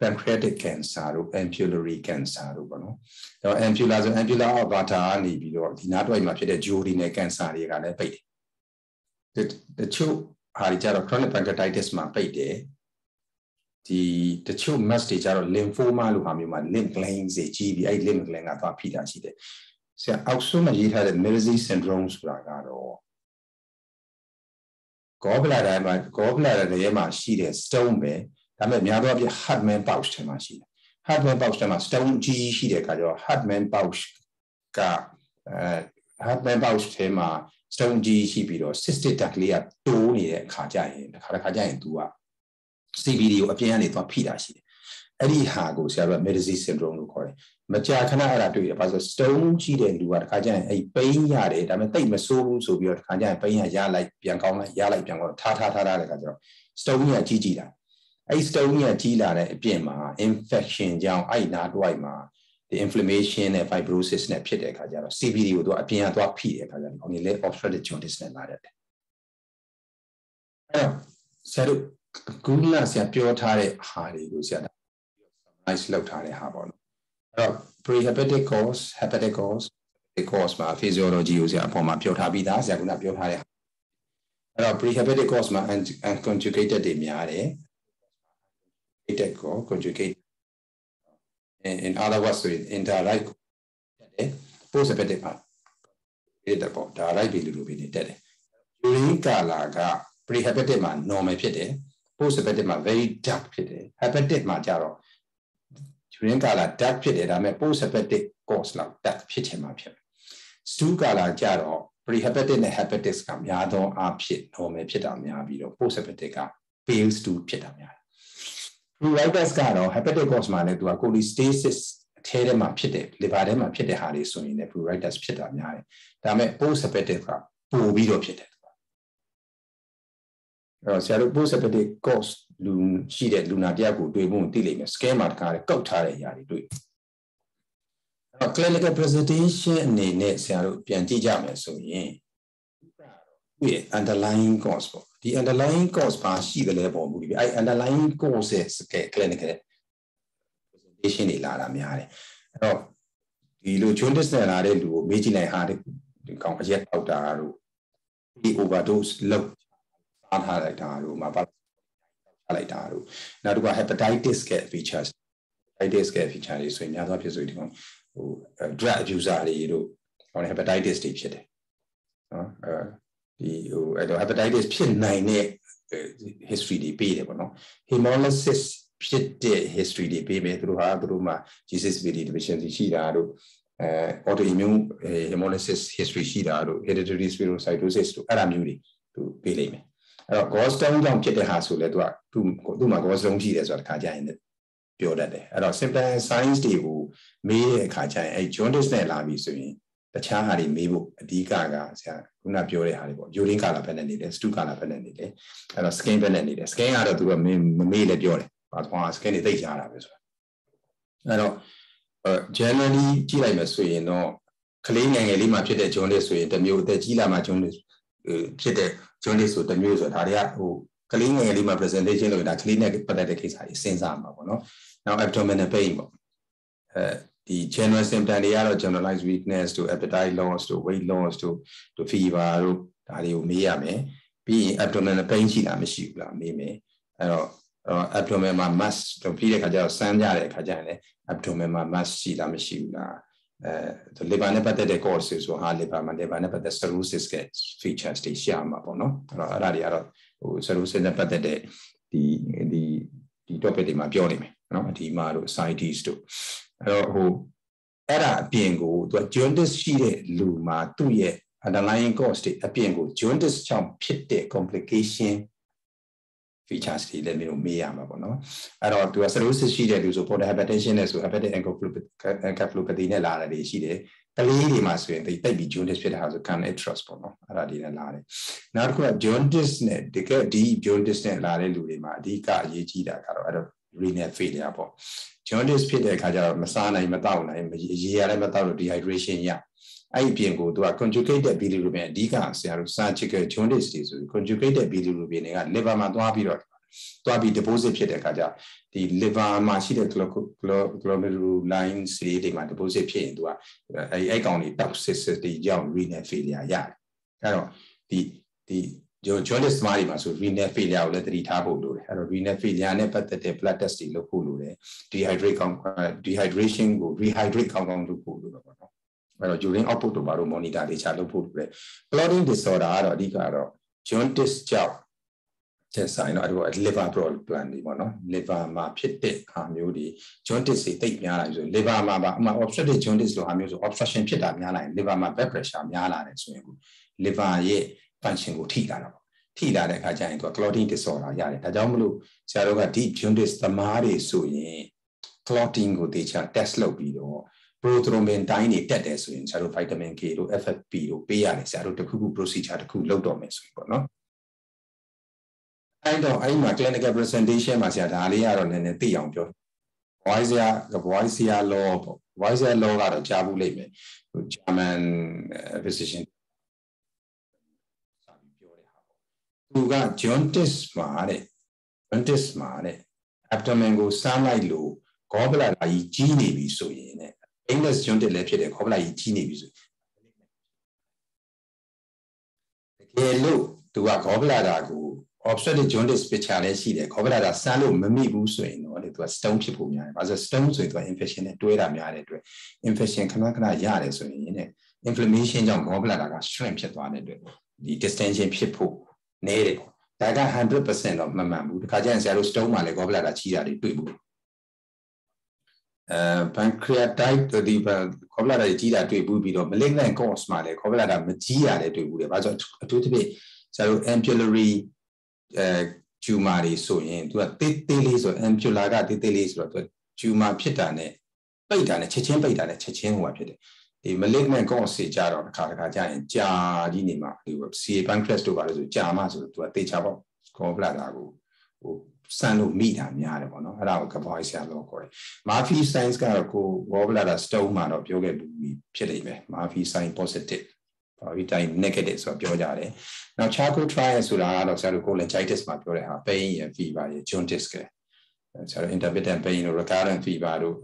pancreatic cancer တို့ ampullary cancer တို့ပေါ့နော်။အဲတော့ ampulla ဆို ampulla of vata ကနေပြီးတော့ဒီနားတွိုက်မှာဖြစ်တဲ့ duodenal cancer တွေကလည်းပိတ်တယ်။တချို့ ဟာတွေကြတော့ chronic pancreatitis မှာပိတ်တယ်ဒီတချို့ mass တွေကြတော့ lymphoma လို့ဟာမျိုးမှာ lymph glands တွေကြီးပြီးအဲ့ lymph gland ကသွားဖိတာရှိတယ်ဆရာအောက်ဆုံးမှာရေးထားတဲ့ Mersey syndrome ဆိုတာကတော့ gallbladder မှာ gallbladder ရဲ့မှာရှိတဲ့ stone ပဲဒါပေမဲ့များသောအားဖြင့် Hartmann pouch ထဲမှာရှိတယ် Hartmann pouch ထဲမှာ stone ကြီးရှိတဲ့အခါကျတော့ Hartmann pouch ကအဲ Hartmann pouch ထဲမှာ stone ကြီးရှိပြီးတော့ cystic duct လေးကတိုးနေတဲ့အခါကျရင်တစ်ခါတစ်ခါကျရင် तू က CBD ကိုအပြင်ကနေသွားဖိတာရှိတယ်အဲ့ဒီဟာကိုဆရာတို့က Medici syndrome လို့ခေါ်တယ်မကြာခဏအဲ့ဒါတွေ့တယ်ဘာလို့ stone ကြီးတဲ့လူကတခါကျရင်အဲ့ပိန်းရတယ်ဒါပေမဲ့တိတ်မဆိုးဘူးဆိုပြီးတော့တခါကျရင်ပိန်းရရလိုက်ပြန်ကောင်းလိုက်ရလိုက်ပြန်ကောင်းထားထားထားထားတဲ့ခါကျတော့ stone ကြီးကကြီးကြီးလာအဲ့ stone ကြီးကကြီးလာတဲ့အပြင်မှာ infection ကြောင့်အဲ့နားတွိုက်မှာ ဒီ inflammation နဲ့ fibrosis နဲ့ဖြစ်တဲ့အခါကျတော့ CBD ကိုသူအပြင်ကသွားဖိတဲ့အခါကျတော့ဒီလေ obstructive jaundice နဲ့လာတတ်တယ်အဲ့တော့ဆရာတို့ခုနကဆရာပြောထားတဲ့ဟာတွေကိုဆရာ summarize လုပ်ထားတဲ့ဟာပေါ့နော်အဲ့တော့ prehepatic cause hepatic cause hepatic cause မှာ physiology ကိုဆရာအပေါ်မှာပြောထားပြီးသားဆရာကပြောထားတဲ့အဲ့တော့ prehepatic cause မှာ unconjugated တွေများတယ် conjugated ကို conjugate in, in other words ဆိုရင် indirect တက်တယ် post hepatic မှာတက်ပေါ့ direct ပြီလို့ပြီးနေတက်တယ် urine ကာလာက prehepatic မှာ normal ဖြစ်တယ် post hepatic မှာ very dark ဖြစ်တယ် hepatic မှာကျတော့ urine ကာလာ dark ဖြစ်တယ်ဒါပေမဲ့ post hepatic cause လောက် dark ဖြစ်ချင်မှာဖြစ်တယ် stool ကာလာကျတော့ prehepatic နဲ့ hepatic ကများသောအားဖြင့် normal ဖြစ်တာများပြီးတော့ post hepatic က pale stool ဖြစ်တာများတယ် pruritus ကတော့ hepatic cause မှာလည်းသူက cholestasis အထဲထဲမှာဖြစ်တဲ့ liver ထဲမှာဖြစ်တဲ့ဟာတွေဆိုရင်လည်း pruritus ဖြစ်တာများတယ်ဒါပေမဲ့ post hepatic ကပိုပြီးတော့ဖြစ်တယ်အဲ့တော့ဆရာတို့ post hepatic cause လူရှိတဲ့လူနာတယောက်ကိုတွေ့ဖို့သိလိမ့်မယ် scan မှာတခါလေကောက်ထားတဲ့အရာတွေတွေ့အဲ့တော့ clinical presentation အနေနဲ့ဆရာတို့ပြန်ကြည့်ကြမယ်ဆိုရင်ဒီ underlying cause ပေါ့ ဒီ underlying cause ဘာရှိတယ်လဲပေါ့မူဒီအဲ့ underlying cause ရဲ့ clinical presentation တွေလာတာများတယ်အဲ့တော့ဒီလို jaundice နဲ့လာတဲ့လူကိုမေးကြည့်လိုက်ဟာဒီကောင်အရက်တောက်တာတို့ဒီ overdose လောက်စားထားလိုက်တာတို့မှာပါလိုက်တာတို့နောက်တစ်ခုက hepatitis က features hepatitis က feature တွေဆိုရင်များသောဖြစ်ဆိုဒီကောင်ဟို drug abuser တွေတို့ဟို hepatitis တွေဖြစ်တယ်နော်အဲ ဒီဟိုအဲ့တော့ hepatitis ဖြစ်နိုင်တဲ့ history တွေပေးတယ်ပေါ့နော် hemolysis ဖြစ်တဲ့ history တွေပေးမယ်သူတို့ဟာသူတို့မှာ G6PD deficiency ရှိတာတို့အဲ autoimmune hemolysis history ရှိတာတို့ hereditary spherocytosis တို့အဲ့ဒါမျိုးတွေသူပေးလိမ့်မယ်အဲ့တော့ gallstone ကြောင့်ဖြစ်တဲ့ဟာဆိုလဲသူကသူ့သူ့မှာ gallstone ရှိတယ်ဆိုတာတစ်ခါကြာရင်ပြောတတ်တယ်အဲ့တော့ simple science တွေကိုမေးတဲ့အခါကျရင်အဲ့ jaundice နဲ့လာပြီဆိုရင် တခြားဟာတွေမေးဖို့အဓိကကဆရာခုနပြောတဲ့ဟာတွေပေါ့ urine color ဘယ်နဲ့နေလဲ stool color ဘယ်နဲ့နေလဲအဲ့တော့ skin ဘယ်နဲ့နေလဲ skin ကတော့သူကမမေးလည်းပြောတယ်ဘာသွား skin တွေသိကြတာပဲဆိုတာအဲ့တော့ generally ကြည့်လိုက်မယ်ဆိုရင်တော့ကလေးငယ်ငယ်လေးမှာဖြစ်တဲ့ jaundice ဆိုရင်တစ်မျိုးအသက်ကြီးလာမှ jaundice ဖြစ်တဲ့ jaundice ဆိုတစ်မျိုးဆိုဒါတွေကဟိုကလေးငယ်လေးမှာ presentation လို့ဒါကလေးနဲ့ပတ်သက်တဲ့ကိစ္စကြီးစဉ်းစားမှာပေါ့နော်။နောက် abdominal pain ပေါ့။အဲ ဒီ general symptom တွေကတော့ generalized weakness တို့ appetite loss တို့ weight loss တို့တို့ fever တို့ဒါတွေကိုမေးရမယ်။ပြီးရင် abdominal pain ရှိလားမရှိဘူးလားမေးမယ်။အဲ့တော့ abdomen မှာ mass တို့ပြီးတဲ့ခါကျတော့စမ်းကြတဲ့ခါကျရင်လည်း abdomen မှာ mass ရှိလားမရှိဘူးလားအဲ liver နဲ့ပတ်သက်တဲ့ cause ဆိုဟာ liver မှာ liver နဲ့ပတ်သက် cirrhosis က features တွေရှိမှာပေါ့နော်အဲ့တော့အဲ့ဒါတွေကတော့ဟို cirrhosis နဲ့ပတ်သက်တဲ့ဒီဒီဒီ topic တွေမှာပြောနေမယ်နော်ဒီမှာတို့ ascites တို့ အဲ့တော့ဟိုအဲ့ဒါအပြင်ကိုသူက jaundice ရှိတဲ့လူမှာသူ့ရဲ့ underlying cause တွေအပြင်ကို jaundice ကြောင့်ဖြစ်တဲ့ complication features တွေလည်းမျိုးမေးရမှာပေါ့နော်အဲ့တော့သူက cirrhosis ရှိတဲ့လူဆို portal hypertension နဲ့ဆို hepatic encephalopathy နဲ့လာတာတွေရှိတယ်ကလေးတွေမှာဆိုရင်တိတ်ပြီး jaundice ဖြစ်တဲ့ဟာဆို can etrus ပေါ့နော်အဲ့ဒါတွေနဲ့လာတယ်နောက်တစ်ခုက jaundice နဲ့တကယ်ဒီ jaundice နဲ့လာတဲ့လူတွေမှာအဓိကအရေးကြီးတာကတော့အဲ့တော့ renal failure ပေါ့ jaundice ဖြစ်တဲ့အခါကျတော့မစားနိုင်မတောက်နိုင်ရေရလည်းမတောက်လို့ dehydration ရအဲ့ဒီပြင်ကိုသူက conjugated bilirubin အဓိကဆရာတို့ surgical jaundice တွေဆို conjugated bilirubin တွေက liver မှာသွားပြီးတော့သွားပြီး deposit ဖြစ်တဲ့အခါကျဒီ liver မှာရှိတဲ့ glomeruline တွေတွေမှာ deposit ဖြစ်ရင်သူကအဲ့အဲ့ကောင်တွေ toxicity ကြောင့် renal failure ရတယ်အဲ့တော့ဒီဒီ ကျွန်တော် jaundice မားတွေမှာဆို renal failure ကိုလည်းသတိထားဖို့လိုတယ်အဲ့တော့ renal failure နဲ့ပတ်သက်တဲ့ blood test တွေလုပ်ဖို့လိုတယ် dehydrate ကောင်း dehydration ကို rehydrate ကောင်းကောင်းလုပ်ဖို့လိုတယ်ပေါ့နော်အဲ့တော့ urine output တို့ဘာလို့ monitor တွေချလုပ်ဖို့လိုတယ် clotting disorder ကတော့အဓိကတော့ jaundice ကြောင့်တဲ့ဆိုင်တော့အဲ့ဒီ liver problem တွေပေါ့နော် liver မှာဖြစ်တဲ့ဟာမျိုးတွေ jaundice တွေတိတ်များလာပြီဆို liver မှာပါအမှ obstructive jaundice လို့ဟာမျိုးဆို obstruction ဖြစ်တာများလာရင် liver မှာ blood pressure များလာတယ်ဆိုရင် liver ရဲ့ function ကိုထိလာတာပေါ့ထိလာတဲ့အခါကျရင်သူက clotting disorder ရတယ်ဒါကြောင့်မလို့ဆရာတို့က deep jaundice သမားတွေဆိုရင် clotting ကိုတေချာ test လုပ်ပြီးတော့ prothrombin တိုင်းတွေတက်တယ်ဆိုရင်ဆရာတို့ vitamin K တို့ FFP တို့ပေးရတယ်ဆရာတို့တခုခု procedure တခုလုပ်တော့မယ်ဆိုရင်ပေါ့နော်အဲ့တော့အဲ့မှာ clinical presentation မှာဆရာဒါလေးကတော့နည်းနည်းသိအောင်ပြော voice ရ voice ရ law ပေါ့ voice ရ law ကတော့ကြားဘူးလိမ့်မယ်ဟို German physician သူက jaundice မှာတဲ့ jaundice မှာတဲ့ abdomen ကိုစမ်းလိုက်လို့ gallbladder ကြီးကြီးနေပြီဆိုရင်တဲ့ anus jaundice လည်းဖြစ်တယ် gallbladder ကြီးကြီးနေပြီဆိုတကယ်လို့သူက gallbladder ကို obstructive jaundice picture လည်းရှိတယ် gallbladder စမ်းလို့မမိဘူးဆိုရင်တော့လေသူက stone ဖြစ်ဖို့များတယ်။ဘာလို့ stone ဆိုရင်သူက infection နဲ့တွဲတာများတဲ့အတွက် infection ခဏခဏရတယ်ဆိုရင်တဲ့ inflammation ကြောင့် gallbladder က shrink ဖြစ်သွားတဲ့အတွက်ဒီ distension ဖြစ်ဖို့ နည်းတယ်ပေါ့ဒါက100%တော့မမှန်ဘူးတခါကျရင်ဆရာတို့ stone မှာလည်း gallbladder ကြီးတာတွေတွေ့ဘူးအဲ pancreatite ဒီ gallbladder ကြီးတာတွေ့ဘူးပြီးတော့ malignant cause မှာလည်း gallbladder မကြီးရလည်းတွေ့ဘူးတယ်ဘာလို့အထူးသဖြင့်ဆရာတို့ ampullary အဲ tumor တွေဆိုရင်သူကတေးသေးလေးဆို ampulla ကတေးသေးလေးဆိုတော့သူ tumor ဖြစ်တာနဲ့ပိတ်တာနဲ့ချက်ချင်းပိတ်တာနဲ့ချက်ချင်းဟိုပါဖြစ်တယ် ဒီ malignant cause တွေကြတော့တစ်ခါတစ်ခါကြာရင်ကြာကြီးနေမှာဒီ CA pancreas တို့ပါလို့ဆိုကြာမှဆိုတော့သူကတေချာပေါ့ gallbladder ကိုဟိုစမ်းလို့မိတာများတယ်ပေါ့နော်အဲ့ဒါကိုကဘောက်ဆရာလို့ခေါ်တယ် Murphy signs ကတော့ကို gallbladder stone မှာတော့ပြောခဲ့ပြီးဖြစ်နေမယ် Murphy sign positive ဘာပြီးတိုင်း negative ဆိုတော့ပြောကြတယ်နောက် charcoal trial ဆိုတာကတော့ဆရာတို့ cholangitis မှာပြောတဲ့ဟာ pain ရ fever ရ jaundice ကဆရာတို့ intermittent pain တို့ recurrent fever တို့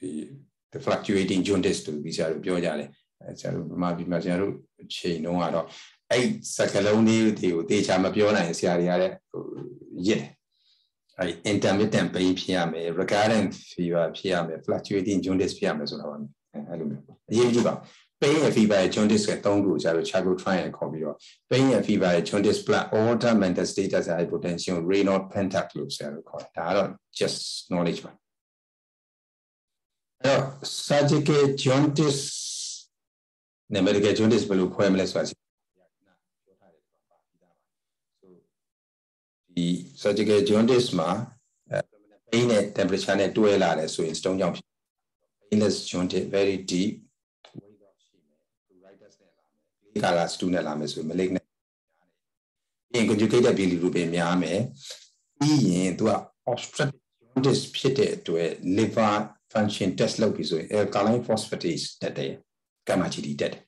ဒီ the fluctuating jaundice တို့ဒီဆရာတို့ပြောကြတယ်အဲဆရာတို့ဗမာပြည်မှာဆရာတို့အချိန်တုန်းကတော့အဲ့စကလုံးလေးတွေကိုတေချာမပြောနိုင်ဆရာတွေကလည်းရစ်အဲ့ intermittent pain ဖြစ်ရမယ် recurrent fever ဖြစ်ရမယ် fluctuating jaundice ဖြစ်ရမယ်ဆိုတာပါအဲ့လိုမျိုးအရေးကြီးပါ pain and fever ရဲ့ jaundice က3ခုကြာလို့ charcoal try ရခေါ်ပြီးတော့ pain and fever ရဲ့ jaundice blood order mental status hypotension renal pentac လို့ဆရာတို့ခေါ်တယ်ဒါကတော့ just knowledge ပါ အဲ့တော့ surgical jaundice နဲ့ medical jaundice ဘယ်လိုခွဲမလဲဆိုတာဒီ surgical jaundice မှာ pain နဲ့ temperature နဲ့တွဲလာတယ်ဆိုရင် stone ကြောင့် painless jaundice very deep weight loss ရှိမယ် pruritus နဲ့လာမယ် color stew နဲ့လာမယ်ဆိုရင် malignant ပြီးရင် conjugated bilirubin များမယ်ပြီးရင်သူက obstructive jaundice ဖြစ်တဲ့အတွက် liver function test လုပ်ပြီးဆိုရင် alkaline phosphatase တက်တယ် gamma GD တက်တယ်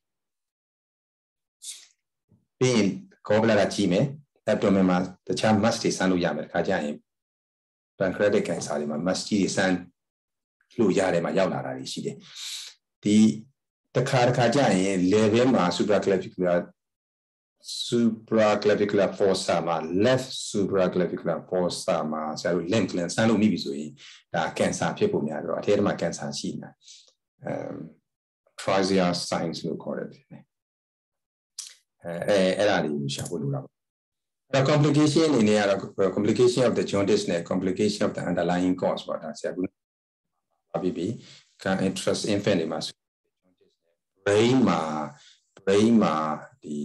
ပြီးရင် gallbladder ကြည့်မယ် abdomen မှာတခြား mass တွေစမ်းလို့ရမယ်ခါကြရင် pancreatic cancer တွေမှာ mass ကြီးတွေစမ်းလို့ရတယ်မှာရောက်လာတာတွေရှိတယ်ဒီတခါတခါကြရင် level မှာ supraclavicular supraclavicular fossa မှာ left supraclavicular fossa မှာဆရာတို့ lymph gland စမ်းလို့မိပြီဆိုရင်ဒါ cancer ဖြစ်ဖို့များတော့အထက်မှာ cancer ရှိနေတာ um trizia signs လို့ခေါ်တယ်အဲအဲ့ဒါလေးကိုရှာဖို့လိုတာပေါ့အဲ့ complication အနေနဲ့ကတော့ complication of the jaundice နဲ့ complication of the underlying cause ပေါ့ဒါဆရာကပါပြီပြီ can interest infant တွေမှာ brain မှာ brain မှာဒီ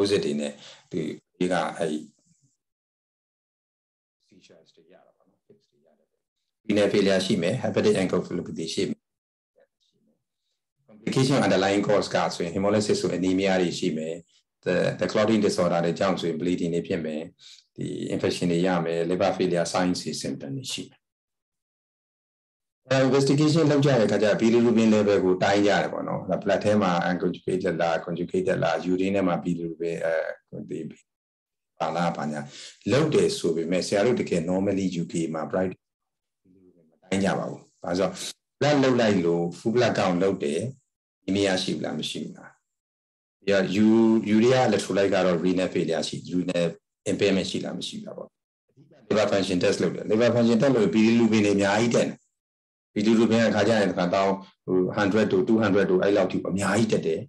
deposit တွေနဲ့ဒီဒီကအဲ့ seizures တွေရတာပေါ့နော် fix တွေရတယ် renal failure ရှိမယ် hepatic encephalopathy ရှိမယ် complication underlying cause ကဆိုရင် hemolysis ဆို anemia တွေရှိမယ် the the clotting disorder တွေကြောင့်ဆိုရင် bleeding တွေဖြစ်မယ်ဒီ infection တွေရမယ် liver failure signs symptoms တွေရှိမယ် အဲ investigation လုပ်ကြတဲ့အခါကျ bilirubin level ကိုတိုင်းကြရတယ်ပေါ့နော် blood ထဲမှာ unconjugated လား conjugated လား urine ထဲမှာ bilirubin အဲဒီပါလားပါညာလုပ်တယ်ဆိုပေမဲ့ဆရာတို့တကယ် normally UK မှာ bright bilirubin မတိုင်းကြပါဘူး။ဒါဆို blood လုပ်လိုက်လို့ full blood count လုပ်တယ်ဒီနေရာရှိဘူးလားမရှိဘူးလား။ဒီယူယူရီးယား electrolyte ကတော့ renal failure ရှိ renal impairment ရှိလားမရှိဘူးလားပေါ့။အဓိက liver function test လုပ်တယ် liver function test လို့ bilirubin တွေအများကြီးတက်တယ် ဗီဒီယိုပြန်ခါကြရင်တခါတောင်းဟို100တို့200တို့အဲ့လောက်ထိအများကြီးတက်တယ်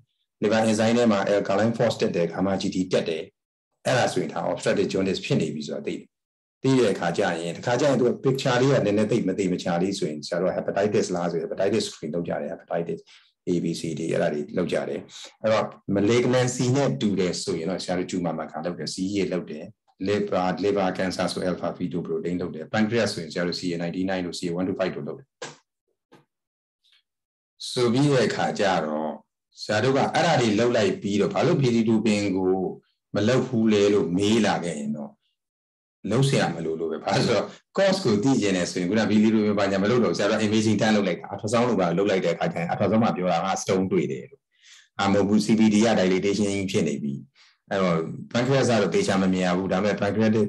liver enzyme ထဲမှာ alkaline force တက်တယ် gamma GT တက်တယ်အဲ့ဒါဆိုရင်ဒါ obstructive jaundice ဖြစ်နေပြီဆိုတာသိတယ်သိတဲ့အခါကျရင်တခါကျရင်သူ picture လေးကနည်းနည်းသိမသိမချလေးဆိုရင်ဆရာတို့ hepatitis လားဆိုရင် hepatitis screen လုပ်ကြတယ် hepatitis ABCD အဲ့ဒါတွေလုပ်ကြတယ်အဲ့တော့ malignancy နဲ့တူတယ်ဆိုရင်တော့ဆရာတို့ tumor marker လုပ်တယ် CE လုပ်တယ် liver liver cancer ဆို alpha fetoprotein လုပ်တယ် pancreas ဆိုရင်ဆရာတို့ CA99 လို့ CA125 လို့လုပ်တယ်ဆိုပြီးတဲ့အခါကျတော့ဆရာတို့ကအဲ့ဒါတွေလှုပ်လိုက်ပြီးတော့ဘာလို့ PD2 ပင်ကိုမလှုပ်ဘူးလဲလို့မေးလာခဲ့ရင်တော့လှုပ်เสียမလို့လို့ပဲဘာလို့ဆိုတော့ cost ကိုသိကျင်နေဆိုရင်ခုန PD2 ပင်ဘာညာမလှုပ်တော့ဆရာတို့ imaging တန်းလှုပ်လိုက်တာအထောက်ဆောင်လို့ပါလှုပ်လိုက်တဲ့အခါကျရင်အထောက်ဆောင်မှာပြောတာက stone တွေ့တယ်လို့အမဟုတ်ဘူး CBD က dilatation ဖြစ်နေပြီ အဲ့တော့ pancreas ကတော့တေချာမမြင်ရဘူးဒါပေမဲ့ pancreatic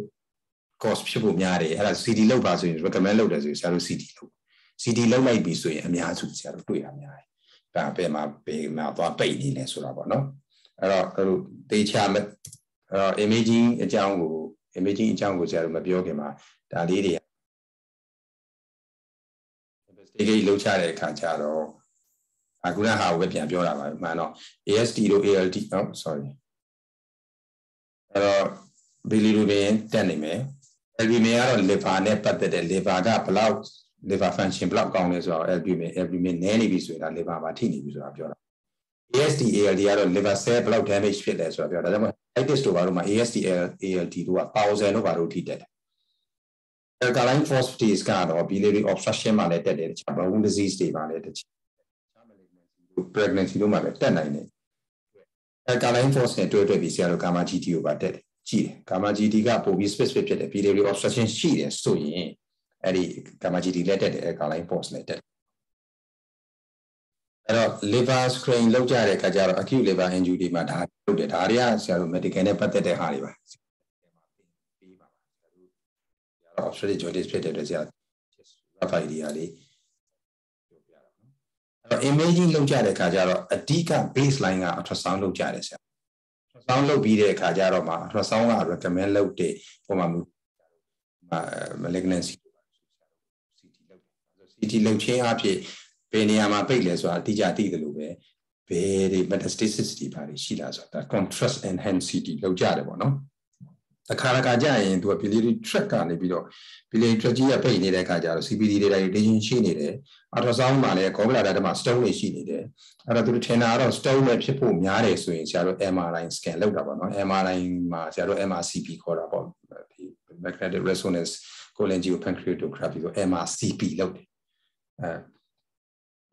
cost ဖြစ်ဖို့များတယ်အဲ့ဒါ CD လောက်ပါဆိုရင် recommend လုပ်တယ်ဆိုရင်ဆရာတို့ CD လုပ် CD လောက်လိုက်ပြီဆိုရင်အများစုဆရာတို့တွေ့ရများတယ်ဒါပဲမှာပေမှာသွားပိတ်နေလဲဆိုတာပေါ့နော်အဲ့တော့အဲ့လိုတေချာအဲ့တော့ imaging အကြောင်းကို imaging အကြောင်းကိုဆရာတို့မပြောခင်မှာဒါလေးတွေ investigate လုပ်ချတဲ့အခါကျတော့အခုနဟာကိုပဲပြန်ပြောတာပါမှန်တော့ AST တို့ ALT နော် sorry အဲ့တော့ bilirubin တက်နေမယ် albumin ကတော့ liver နဲ့ပတ်သက်တဲ့ liver ကဘလောက် liver function ဘလောက်ကောင်းလဲဆိုတော့ albumin albumin နည်းနေပြီဆိုရင်ဒါ liver မှာထိနေပြီဆိုတာပြောတာ AST ALT ကတော့ liver cell ဘလောက် damage ဖြစ်လဲဆိုတာပြောတာဒါကြောင့် itis တို့ဘာလို့မှာ AST ALT တို့က1000တို့ဘာလို့ထိတက်တယ် alkaline phosphatase ကတော့ biliary obstruction မှာလည်းတက်တယ်တခြား bone disease တွေမှာလည်းတခြား pregnancy တို့မှာလည်းတက်နိုင်တယ် alkaline force နဲ့တွဲတွဲပြီးဆရာတို့ gamma GT ကိုပါတက်တယ်ကြည့်တယ် gamma GT ကပိုပြီး specific ဖြစ်တယ် biliary obstruction ရှိတယ်ဆိုရင်အဲ့ဒီ gamma GT လက်တက်တယ် alkaline force နဲ့တက်တယ်အဲ့တော့ liver screen လောက်ကြတဲ့အခါကျတော့ acute liver injury မှာဒါလုပ်တယ်ဒါတွေကဆရာတို့ medical နဲ့ပတ်သက်တဲ့ဟာတွေပါပြီးပါပါဆရာတို့ obstructive jaundice ဖြစ်တဲ့အတွက်ဆရာ rough idea လေးအဲ့တော့ imaging လုပ်ကြတဲ့အခါကျတော့အဓိက baseline က ultrasound လုပ်ကြတယ်ဆရာ ultrasound လုပ်ပြီးတဲ့အခါကျတော့မှ ultrasound က recommend လုပ်တဲ့ပုံမှန် malignancy CT လုပ်ခြင်းအဖြစ်ဘယ်နေရာမှာပိတ်လဲဆိုတာအတိအကျသိတယ်လို့ပဲဘယ်တွေ metastasis တွေပါရှိလားဆိုတာ contrast enhanced CT လုပ်ကြတယ်ပေါ့နော် အခါရခါကြရင်သူက biliary tract ကနေပြီးတော့ biliary tract ကြီးကပိတ်နေတဲ့အခါကျတော့ CBD တွေ dilatation ရှိနေတယ် ultrasound မှာလည်း gallbladder ထဲမှာ stone တွေရှိနေတယ်အဲ့တော့သူထင်တာကတော့ stone ပဲဖြစ်ဖို့များတယ်ဆိုရင်ဆရာတို့ MRI scan လုပ်တာပေါ့နော် MRI မှာဆရာတို့ MRCP ခေါ်တာပေါ့ဒီ magnetic resonance cholangiopancreatography ဆို MRCP လုပ်တယ်အဲ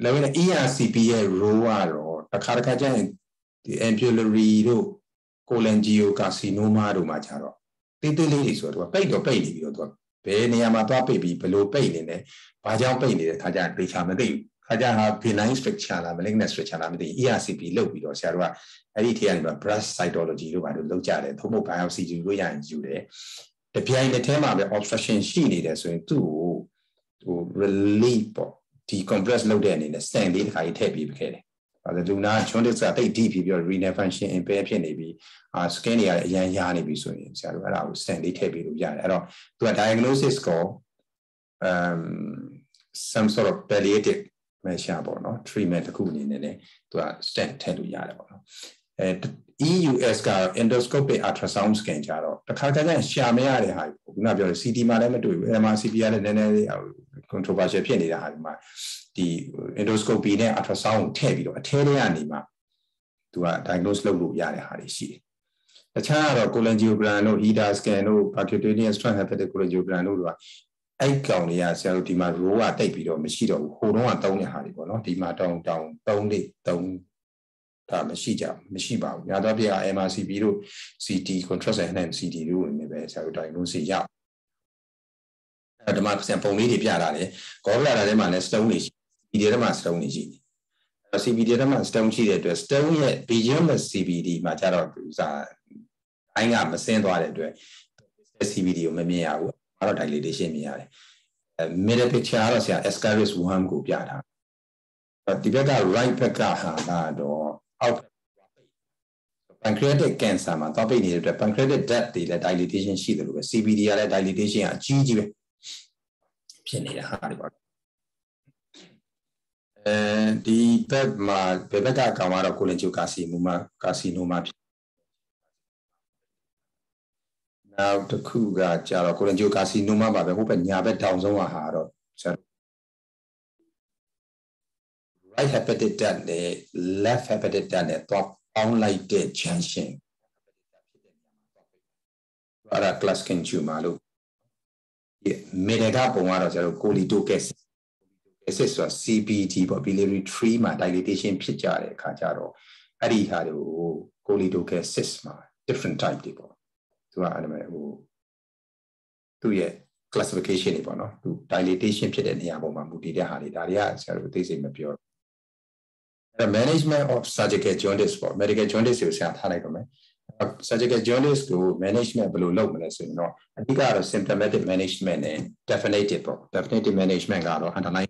လည်း ERCP ရဲ့ role ကတော့တစ်ခါတစ်ခါကျရင်ဒီ ampullary တို့ cholangiocarcinoma တို့မှာကျတော့ တိတ်တိတ်လေးတွေဆိုတော့သူကပိတ်တော့ပိတ်နေပြီးတော့သူကဘယ်နေရာမှာသွားပိတ်ပြီးဘယ်လိုပိတ်နေလဲဘာကြောင့်ပိတ်နေတဲ့ခါကျတေချာမသိဘူးခါကျဟာ benign structure လား malignant structure လားမသိ ERCP လုပ်ပြီးတော့ဆရာတို့ကအဲ့ဒီထဲကနေပြီး breast cytology လို့ပါလို့လုပ်ကြတယ်သို့မဟုတ် biopsy ယူလို့ရရင်ယူတယ်တပြိုင်တည်းထဲမှာပဲ obstruction ရှိနေတယ်ဆိုရင်သူ့ကိုဟို relief ပေါ့ decompress လုပ်တဲ့အနေနဲ့ stent လေးတစ်ခါကြီးထည့်ပြီးခဲ့တယ်အဲ ဒါလူနာ jaundice ကတိတ် deep ပြီးပြီး renal function impair ဖြစ်နေပြီးအာ scan တွေကအရန်ရားနေပြီဆိုရင်ဆရာတို့အဲ့ဒါကို stent လေးထည့်ပြီးလို့ရတယ်အဲ့တော့သူက diagnosis ကို um some sort of palliative measure ပေါ့နော် treatment တစ်ခုအနေနဲ့လည်းသူက stent ထည့်လို့ရတယ်ပေါ့နော်အဲ EUS က endoscopic ultrasound scan ကြတော့တစ်ခါတည်းရှာမရတဲ့ဟာခုနပြောတဲ့ CT မှာလည်းမတွေ့ဘူး MRCP ကလည်းနည်းနည်းလေး controversial ဖြစ်နေတာဟာဒီမှာ ဒီ endoscopy နဲ့ ultrasound ကိုထည့်ပြီးတော့အထဲထဲကနေမှသူက diagnose လုပ်လို့ရတဲ့ဟာတွေရှိတယ်။တခြားကတော့ cholangiogram တို့ HIDA scan တို့ percutaneous transhepatic cholangiogram တို့ကအဲ့ကောင်တွေကဆရာတို့ဒီမှာ row ကတိတ်ပြီးတော့မရှိတော့ဘူးဟိုတုန်းကတုံးတဲ့ဟာတွေပေါ့နော်ဒီမှာတောင်းတောင်းတုံးလေးတုံးဒါမရှိကြမရှိပါဘူး။ညာတော့ပြ MRCP တို့ CT contrast enhanced CT တို့နေပဲဆရာတို့ diagnose ရအဲဒီမှာဆံပုံလေးတွေပြတာလေဂေါဘလာတာထဲမှာလည်း stone တွေရှိ CBD ထဲမှာ stone တွေရှိတယ်အဲ CBD ထဲမှာ stone ရှိတဲ့အတွက် stone ရဲ့ biomass CBD မှာကျတော့ဥစားအိုင်းကမစင်းသွားတဲ့အတွက် CBD ကိုမမြင်ရဘူးအဲ့တော့ dilatation မြင်ရတယ်အဲ middle picture ကတော့ဆရာ Ascaris 1ကိုပြတာဒီဘက်က right ဘက်ကဟာကတော့အောက် pancreatic cancer မှာတော့ပိတ်နေတဲ့အတွက် pancreatic duct တွေလည်း dilatation ရှိတယ်လို့ပဲ CBD ကလည်း dilatation အကြီးကြီးပဲဖြစ်နေတဲ့ဟာတွေပါ အဲဒီဘက်မှာဘယ်ဘက်ကကောင်ကတော့ကိုလင်ဂျိုကာစီနိုမာကာစီနိုမာဖြစ်နောက်တစ်ခုကကြတော့ကိုလင်ဂျိုကာစီနိုမာပါပဲဟိုဘက်ညာဘက်တောင်ဆုံးကဟာတော့ right hepatic duct နဲ့ left hepatic duct နဲ့တော့ပေါင်းလိုက်တဲ့ junction အဲ့ဒါ Klaskin tumor လို့မေဒကပုံကတော့ကျွန်တော်ကို လီတိုကက်ဆစ်ဆိုတာ CBD ပေါ့ biliary tree မှာ dilatation ဖြစ်ကြတဲ့အခါကျတော့အဲ့ဒီဟာတွေကိုကိုလီတိုကက်ဆစ်မှာ different type တွေပေါ့သူကအဲ့ဒါမဲ့ဟိုသူ့ရဲ့ classification တွေပေါ့နော်သူ dilatation ဖြစ်တဲ့နေရာပေါ်မှာမူတည်တဲ့ဟာတွေဒါတွေကဆရာတို့အသေးစိတ်မပြောအဲ့ management of surgical jaundice ပေါ့ medical jaundice ကိုဆရာထားလိုက်တော့မယ် surgical jaundice ကို management ဘယ်လိုလုပ်မလဲဆိုရင်တော့အဓိကတော့ symptomatic management နဲ့ definitive ပေါ့ definitive management ကတော့ underline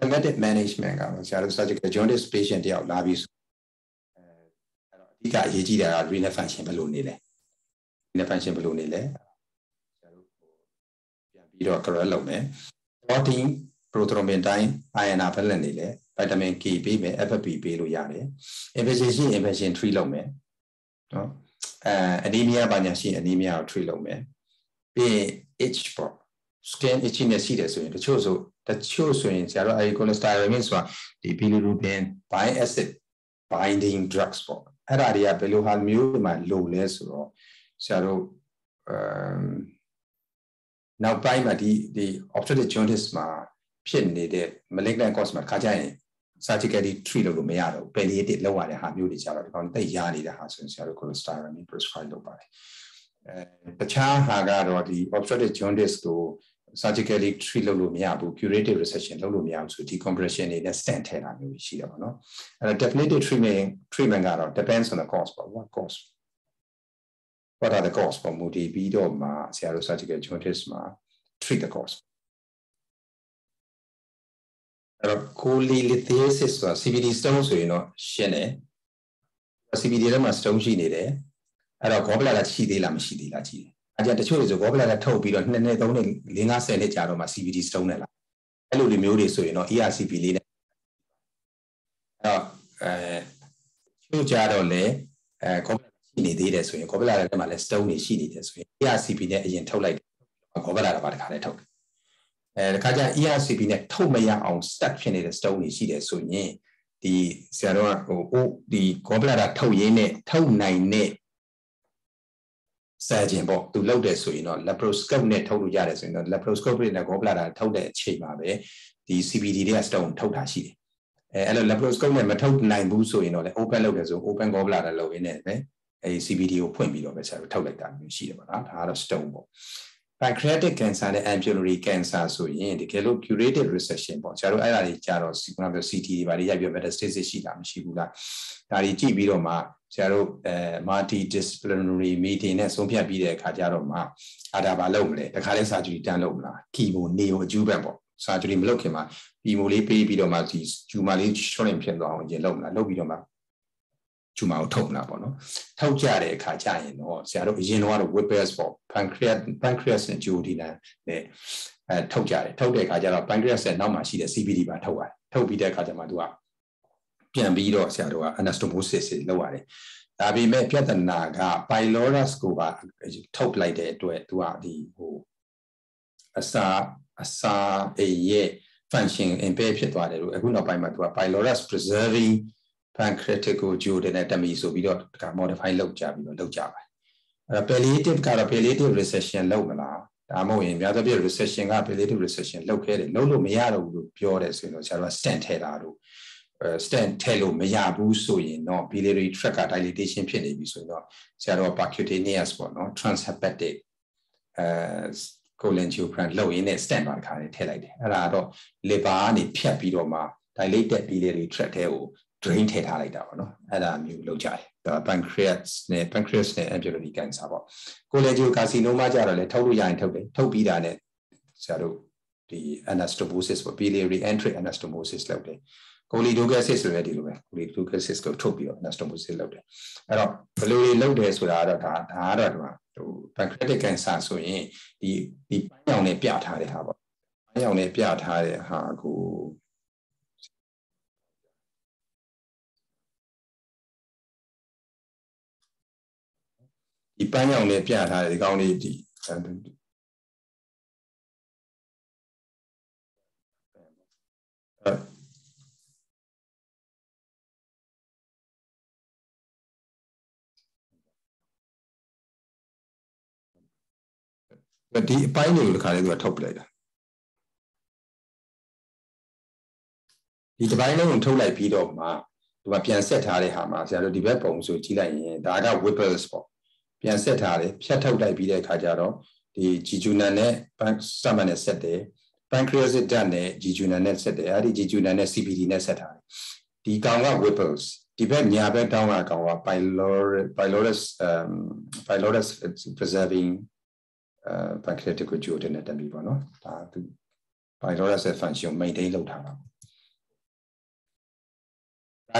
symptomatic management ကတော့ဆရာတို့ surgical jaundice patient တယောက်လာပြီးအဲအဲ့တော့အဓိကအရေးကြီးတာက renal function ဘယ်လိုနေလဲ renal function ဘယ်လိုနေလဲဆရာတို့ပြန်ပြီးတော့ correct လုပ်မယ် protein prothrombin တိုင်း INR ဘယ်လက်နေလဲ vitamin K ပေးမယ် FFP ပေးလို့ရတယ် infection infection treat လုပ်မယ်နော်အဲအနီးမီးယားဘာညာရှိရင်အနီးမီးယားကို treat လုပ်မယ်ပြီးရင် itch ပေါ့ skin itchiness ရှိတယ်ဆိုရင်တချို့ဆို တချို့ဆိုရင်ဆရာတို့အဲဒီ cholestyramine ဆိုတာဒီ bilirubin bile acid binding drugs ပေါ့အဲ့ဒါတွေကဘယ်လိုဟာမျိုးမှလိုလဲဆိုတော့ဆရာတို့အမ်နောက်ပိုင်းမှာဒီဒီ obstetric jaundice မှာဖြစ်နေတဲ့ malignant cause မှာခါကြရင် surgically treat လုပ်လို့မရတော့ဘူး palliative လုပ်ရတဲ့ဟာမျိုးတွေကြတော့ဒီကောင်တိတ်ရနေတဲ့ဟာဆိုရင်ဆရာတို့ cholestyramine prescribe လုပ်ပါတယ်အဲတခြားဟာကတော့ဒီ obstetric jaundice ကို surgically treat လုပ်လို့မရဘူး curative resection လုပ်လို့မရဘူးဆို decompression တွေနဲ့ stent ထည့်တာမျိုးရှိတယ်ပေါ့နော်အဲ definitive treatment treatment ကတော့ depends on the cause ပေါ့ what cause what are the cause ပေါ့မူတည်ပြီးတော့မှဆရာတို့ surgical jaundice မှာ treat the cause အဲ့တော့ cholelithiasis ဆိုတာ CBD stone ဆိုရင်တော့ရှင်းတယ် CBD ထဲမှာ stone ရှိနေတယ်အဲ့တော့ gallbladder ရှိသေးလားမရှိသေးလားကြည့်တယ် အကြတချို့တွေဆို gallbladder ထုတ်ပြီးတော့2နှစ်3နှစ်4 50နှစ်ကြာတော့မှ CBD stone နဲ့လာအဲ့လိုလိုမျိုးတွေဆိုရင်တော့ ERCP လေးနဲ့အဲ့တော့အဲချို့ကြတော့လေအဲ gallbladder ရှိနေသေးတယ်ဆိုရင် gallbladder ထဲမှာလည်း stone တွေရှိနေတယ်ဆိုရင် ERCP နဲ့အရင်ထုတ်လိုက် gallbladder ပါတခါတည်းထုတ်တယ်အဲတခါကျ ERCP နဲ့ထုတ်မရအောင် stuck ဖြစ်နေတဲ့ stone တွေရှိတယ်ဆိုရင်ဒီဆရာတော်ကဟိုဟိုဒီ gallbladder ထုတ်ရင်းနဲ့ထုတ်နိုင်တဲ့ surgeon ပေါ့သူလုပ်တယ်ဆိုရင်တော့ laparoscope နဲ့ထုတ်လို့ရတယ်ဆိုရင်တော့ laparoscope နဲ့ gallbladder ထုတ်တဲ့အချိန်မှာပဲဒီ CBD တွေက stone ထုတ်တာရှိတယ်အဲအဲ့လို laparoscope နဲ့မထုတ်နိုင်ဘူးဆိုရင်တော့လေ open လုပ်တယ်ဆို open gallbladder လုပ်ရင်းနဲ့ပဲအဲ CBD ကိုဖွင့်ပြီးတော့ပဲဆရာတို့ထုတ်လိုက်တာမျိုးရှိတယ်ပေါ့နော်ဒါကတော့ stone ပေါ့ pancreatic cancer နဲ့ ampullary cancer ဆိုရင်တကယ်လို့ curative resection ပေါ့ဆရာတို့အဲ့ဒါတွေကြာတော့ခုနကပြော CT တွေဘာတွေရိုက်ပြီး metastasis ရှိတာမရှိဘူးလားဒါတွေကြည့်ပြီးတော့မှ ဆရာတို့အဲ multi disciplinary meeting နဲ့ဆုံးဖြတ်ပြီးတဲ့အခါကျတော့မှအာဒါဘာလုပ်မလဲတခါလဲ surgery တန်းလုပ်မလား chemo neo အကျူးဘက်ပေါ့ surgery မလုပ်ခင်မှာ chemo လေးပေးပြီးတော့မှဒီ tumor လေး shrink ဖြစ်သွားအောင်ရင်လုပ်မလားလုပ်ပြီးတော့မှကျူမာကိုထုတ်လာပေါ့နော်ထုတ်ကြတဲ့အခါကျရင်တော့ဆရာတို့အရင်တော့ whippers ပေါ့ pancreas pancreas နဲ့ duodenum နဲ့အဲထုတ်ကြတယ်ထုတ်တဲ့အခါကျတော့ pancreas ရဲ့နောက်မှာရှိတဲ့ CBD ပါထုတ်ရတယ်ထုတ်ပြီးတဲ့အခါကျမှသူက ပြန်ပြီးတော့ဆရာတို့က anastomosis လုပ်ရတယ်ဒါပေမဲ့ပြဿနာက pylorus ကိုပါထုတ်လိုက်တဲ့အတွက်သူကဒီဟိုအစာအစာအရဲ့ function impair ဖြစ်သွားတယ်လို့အခုနောက်ပိုင်းမှာသူက pylorus preserving pancreatic ကို duodenectomy ဆိုပြီးတော့ဒါ modify လုပ်ကြပြီးတော့လုပ်ကြပါတယ်အဲ့တော့ palliative ကတော့ palliative resection လုပ်မလားဒါမှမဟုတ်ရင်များသောဖြင့် resection က palliative resection လုပ်ခဲ့တယ်လုပ်လို့မရတော့ဘူးလို့ပြောတယ်ဆိုရင်တော့ဆရာတို့က stent ထည့်တာတို့ အဲ stent ထည့်လို့မရဘူးဆိုရင်တော့ biliary tract က dilatation ဖြစ်နေပြီဆိုရင်တော့ဆရာတို့က percutaneous ပေါ့နော် transhepatic အဲ cholangioplasty လုပ်ရင်းနဲ့ stent ပါတစ်ခါလေးထည့်လိုက်တယ်အဲ့ဒါတော့ liver ကနေဖြတ်ပြီးတော့မှ dilated biliary tract ထဲကို drain ထည့်ထားလိုက်တာပေါ့နော်အဲ့ဒါမျိုးလုပ်ကြတယ်ဒါ pancreas နဲ့ pancreas နဲ့ ampullary cancer ပေါ့ cholangiocarcinoma ကြတော့လေထုတ်လို့ရရင်ထုတ်တယ်ထုတ်ပြီးတာနဲ့ဆရာတို့ဒီ anastomosis ပေါ့ biliary entry anastomosis လုပ်တယ် choledogasis ဆိုလည်းဒီလိုပဲ choledogasis ကိုထုတ်ပြီးတော့ anastomosis လုပ်တယ်အဲ့တော့ဘယ်လိုတွေလုပ်တယ်ဆိုတာတော့ဒါဒါကတော့ဒီမှာဟို pancreatic cancer ဆိုရင်ဒီဒီပန်းရောင်နဲ့ပြထားတဲ့ဟာပေါ့ပန်းရောင်နဲ့ပြထားတဲ့ဟာကိုဒီပန်းရောင်လေးပြထားတယ်ဒီကောင်းလေးဒီ ဒီအပိုင်းတွေကိုတစ်ခါလေးသူကထုတ်ပလိုက်တာဒီတစ်ပိုင်းလုံးကိုထုတ်လိုက်ပြီးတော့မှသူကပြန်ဆက်ထားတဲ့ဟာမှာဆရာတို့ဒီဘက်ပုံဆိုကြည့်လိုက်ရင်ဒါက whipples ပေါ့ပြန်ဆက်ထားတယ်ဖြတ်ထုတ်လိုက်ပြီးတဲ့အခါကျတော့ဒီဂျီဂျူနန်နဲ့စမန်နဲ့ဆက်တယ် pancreatic duct နဲ့ jejunal နဲ့ဆက်တယ်အဲ့ဒီ jejunal နဲ့ CBD နဲ့ဆက်ထားတယ်ဒီကောင်က whipples ဒီဘက်ညာဘက်တောင်းတာကောင်က pylorus pylorus um pylorus preserving uh pancreatic duodenum နဲ့တက်ပြီပေါ့နော်ဒါသူ pylorus function maintain လုပ်ထားတာ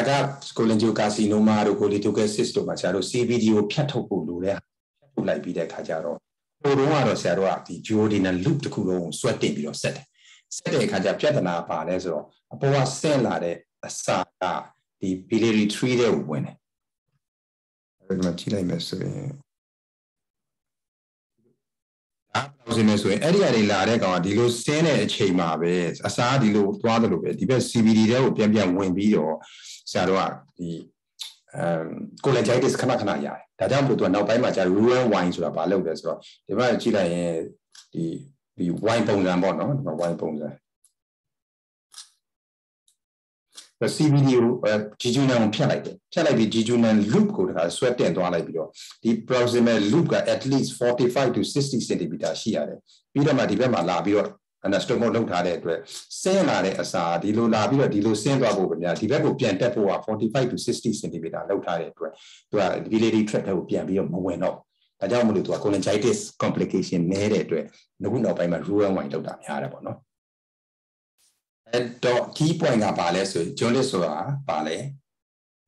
ဒါက cholangiocarcinoma တို့ cholelithiasis တို့မှာဆရာတို့ CBD ကိုဖြတ်ထုတ်ဖို့လိုတဲ့ဖြတ်ထုတ်လိုက်ပြီးတဲ့အခါကျတော့ဟိုတုန်းကတော့ဆရာတို့ကဒီ duodenal loop တစ်ခုလုံးကိုဆွဲတင်ပြီးတော့ဆက်တယ်ဆက်တဲ့အခါကျပြဿနာပါလဲဆိုတော့အပေါ်ကဆင့်လာတဲ့အစာကဒီ biliary tree တဲ့ကိုဝင်တယ်အဲ့ဒါမှကြည့်လိုက်မယ်ဆိုရင် ဒါပြောစင်းနေဆိုရင်အဲ့ဒီအရာတွေလာတဲ့ကောင်ကဒီလိုဆင်းတဲ့အချိန်မှာပဲအစားဒီလိုသွားတယ်လို့ပဲဒီဘက် CBD တဲ့ကိုပြန်ပြန်ဝင်ပြီးတော့ဆရာတို့ကဒီအမ်ကိုလက်ဂျိုက်တစ်ခဏခဏရတယ်ဒါကြောင့်မို့သူကနောက်ပိုင်းမှာကျ rural wine ဆိုတာဘာလုပ်လဲဆိုတော့ဒီဘက်ကြည့်လိုက်ရင်ဒီဒီ wine ပုံစံပေါ့နော်ဒီမှာ wine ပုံစံ CBD ကို jejunum ကိုဖြတ်လိုက်တယ်ဖြတ်လိုက်ပြီး jejunum loop ကိုတခါဆွဲတင်သွားလိုက်ပြီးတော့ဒီ proximal loop က at least 45 to 60 cm ရှိရတယ်ပြီးတော့မှဒီဘက်မှာလာပြီးတော့ anastomo လောက်ထားတဲ့အတွက်ဆင်းလာတဲ့အစာဒီလိုလာပြီးတော့ဒီလိုဆင်းသွားဖို့ဗျာဒီဘက်ကိုပြန်တက်ဖို့က45 to 60 cm လောက်ထားတဲ့အတွက်သူက biliary tract ကိုပြန်ပြီးတော့မဝင်တော့ဒါကြောင့်မလို့သူက cholangitis complication နည်းတဲ့အတွက်ငခုနောက်ပိုင်းမှာ rural wine လောက်တာများတယ်ပေါ့နော် အဲ့တော့ key point ကဘာလဲဆို jaundice ဆိုတာဘာလဲ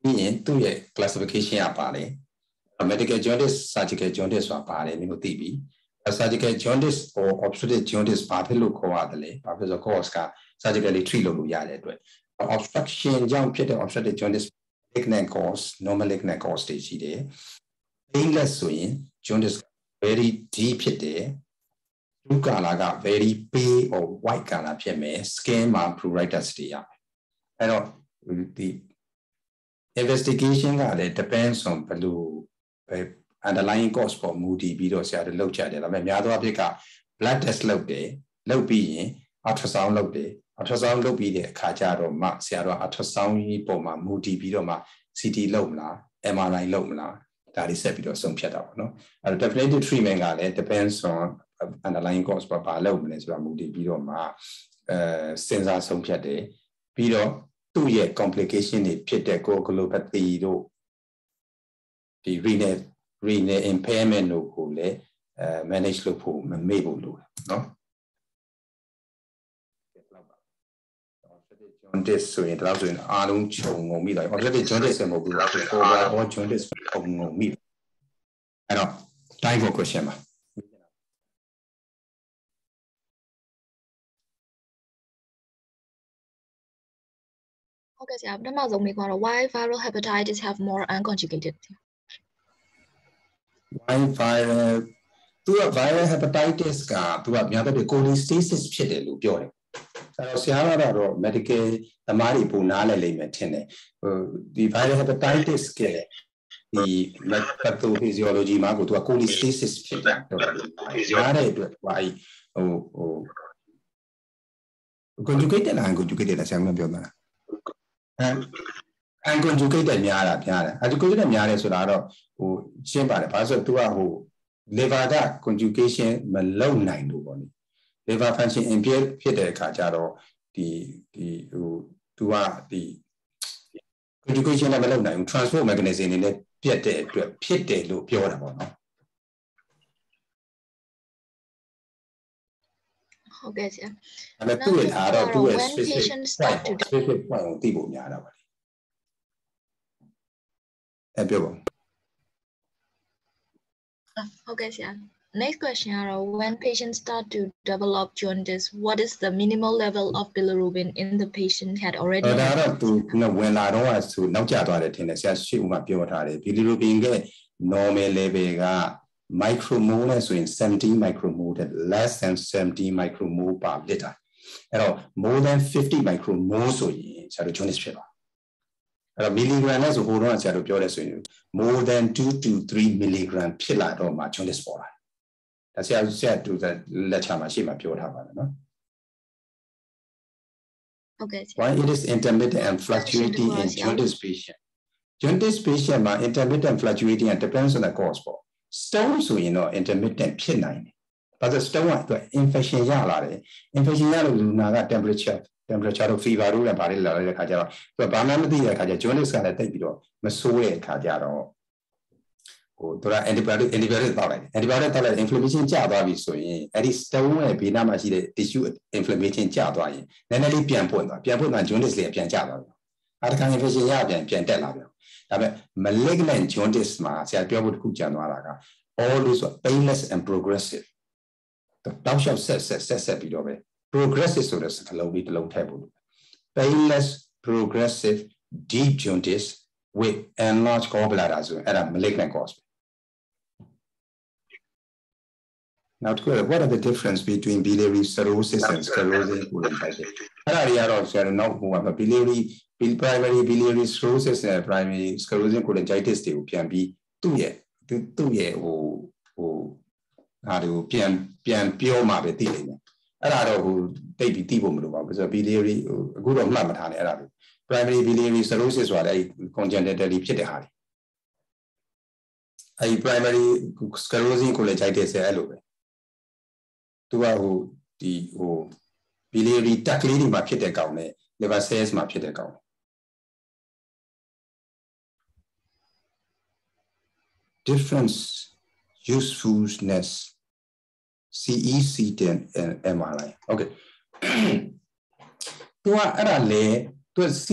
ပြီးရင်သူ့ရဲ့ classification ကဘာလဲ medical jaundice surgical jaundice ဆိုတာဘာလဲမျိုးသိပြီ surgical jaundice or obstetric jaundice ဘာဖြစ်လို့ခေါ်ရတယ်လဲဘာဖြစ်လို့ cause က surgically treat လုပ်လို့ရတဲ့အတွက် obstruction ကြောင့်ဖြစ်တဲ့ obstetric jaundice malignant cause non malignant cause တွေရှိတယ် painless ဆိုရင် jaundice very deep ဖြစ်တယ် blue color က very pale or white color ဖြစ်မယ် skin မှာ pruritus တွေရမယ်အဲ့တော့ဒီ investigation ကလည်း depends on ဘယ်လိုဘယ် underlying cause ပေါ်မူတည်ပြီးတော့ဆရာတို့လုပ်ကြတယ်ဒါပေမဲ့များသောအားဖြင့်က blood test လုပ်တယ်လုပ်ပြီးရင် ultrasound လုပ်တယ် ultrasound လုပ်ပြီးတဲ့အခါကျတော့မှဆရာတို့ ultrasound ကြီးပုံမှာမူတည်ပြီးတော့မှ CT လုပ်မလား MRI လုပ်မလားဒါတွေဆက်ပြီးတော့ဆုံးဖြတ်တာပေါ့နော်အဲ့တော့ definitive treatment ကလည်း depends on underlying cause ဘာဘာလုပ်မလဲဆိုတာမူတည်ပြီးတော့မှအဲစဉ်းစားဆုံးဖြတ်တယ်ပြီးတော့သူ့ရဲ့ complication တွေဖြစ်တဲ့ coagulopathy တို့ဒီ renal renal impairment တို့ကိုလည်းအဲ manage လုပ်ဖို့မမေ့ဖို့လိုတယ်เนาะ jaundice ဆိုရင်ဒါဆိုရင်အားလုံးခြုံငုံမိတယ် obstetric jaundice ဆိုမဟုတ်ဘူးလား overall jaundice ခြုံငုံမိအဲ့တော့ time for question ပါ ဟုတ်ကဲ့ဆရာပထမဆုံးမေးခွန်းတော့ why viral hepatitis have more unconjugated why viral သူက viral hepatitis ကသူကများတဲ့ cholestasis ဖြစ်တယ်လို့ပြောတယ်အဲ့တော့ဆရာကတော့ medical သမားတွေပုံနားလဲလိမ့်မယ်ထင်တယ်ဟိုဒီ viral hepatitis ကဒီ pathophysiology မှာကိုသူက cholestasis ဖြစ်တယ်တော့နားတဲ့အတွက်ဟိုဟိုဟို conjugated လား conjugated လားဆရာမပြောမှာ အဲ unconjugated များတာများတယ် unconjugated များတယ်ဆိုတာတော့ဟိုရှင်းပါတယ်ဘာလို့ဆိုတော့ तू ကဟို liver က conjugation မလုပ်နိုင်လို့ပေါ့နိ liver function impair ဖြစ်တဲ့အခါကျတော့ဒီဒီဟို तू ကဒီ conjugation လည်းမလုပ်နိုင်ဘူး transport mechanism တွေလည်းပြတ်တဲ့အတွက်ဖြစ်တယ်လို့ပြောတာပေါ့နော် ဟုတ်ကဲ့ဆရာဒါပေမဲ့သူ့ရဲ့ဒါတော့သူ့ရဲ့ specific specific point ကိုသိဖို့များတာပါလေအဲပြောပါဟုတ်ကဲ့ဆရာ next question ကတော့ when patients start to develop jaundice what is the minimal level of bilirubin in the patient had already ဒါတော့သူဝင်လာတော့ဆိုနောက်ကျသွားတယ်ထင်တယ်ဆရာရှေ့ဦးမှာပြောထားတယ် bilirubin က normal level က micromole နဲ့ဆိုရင်17 micromole တဲ့ less than 17 micromole per liter အဲ့တော့ more than 50 micromole ဆိုရင်ဆရာတို့ jaundice ဖြစ်သွားအဲ့တော့ milligram နဲ့ဆိုဟိုတော့ဆရာတို့ပြောတယ်ဆိုရင် more than 2 to 3 milligram ဖြစ်လာတော့မှ jaundice ပေါ်လာတယ်ဒါဆရာဆရာတူလက်ချမှာရှေ့မှာပြောထားပါတယ်နော် Okay. Why it is intermittent and fluctuating in jaundice patient. Jaundice patient မှာ intermittent fluctuating and depends on the cause ပေါ့ Stone ဆိုရင်တော့ intermittent ဖြစ်နိုင်တယ်။ဘာလို့ stone ကသူ infection ရလာတယ်။ infection ရလို့လူနာက temperature temperature တို့ fever တို့လည်းဗါလေးလာတဲ့ခါကျတော့သူဘာမှမသိတဲ့ခါကျ jaundice ကလည်းတိတ်ပြီးတော့မဆိုးတဲ့ခါကျတော့ဟိုသူက antibiotic antibiotic တောက်လိုက် antibiotic တောက်လိုက် inflammation ကျသွားပြီဆိုရင်အဲ့ဒီ stone ရဲ့ဘေးနားမှာရှိတဲ့ tissue inflammation ကျသွားရင်နည်းနည်းလေးပြန်ပွင့်သွားပြန်ပွင့်သွား jaundice လေးပြန်ကျသွားပြီ။အားတခါ infection ရပြန်ပြန်တက်လာပြန် ဒါပေမဲ့ malignant jaundice မှာဆရာပြောဖို့တခုကြံသွားတာက always painless and progressive တောက်လျှောက်ဆက်ဆက်ဆက်ဆက်ပြီးတော့ပဲ progressive ဆိုတဲ့စကားလုံးလေးတစ်လုံးထည့်ဖို့ painless progressive deep jaundice with enlarged gallbladder ဆိုရင်အဲ့ဒါ malignant cause Now, what are the difference between biliary cirrhosis and sclerosing cholangitis? အဲ့ဒါတွေကတော့ဆရာတို့နောက်ဟိုက biliary primary biliary cirrhosis နဲ့ primary sclerosing cholangitis တွေကိုပြန်ပြီးသူ့ရဲ့သူ့ရဲ့ဟိုဟိုဟာတွေကိုပြန်ပြန်ပြောမှပဲသိနိုင်တယ်။အဲ့ဒါတော့ဟိုတိတ်ပြီးသိဖို့မလိုပါဘူးဆိုတော့ biliary ဟိုအခုတော့မှတ်မထားနဲ့အဲ့ဒါတွေ primary biliary cirrhosis ဆိုတာအဲ့ congenitally ဖြစ်တဲ့ဟာတွေအဲ့ primary sclerosing cholangitis အဲ့လိုပဲ သူကဟိုဒီဟို biliary duct ကလေးတွေမှာဖြစ်တဲ့ကောင်နဲ့ liver cells မှာဖြစ်တဲ့ကောင် difference usefulness CEC10 and MRI okay သူကအဲ့ဒါလေသူ C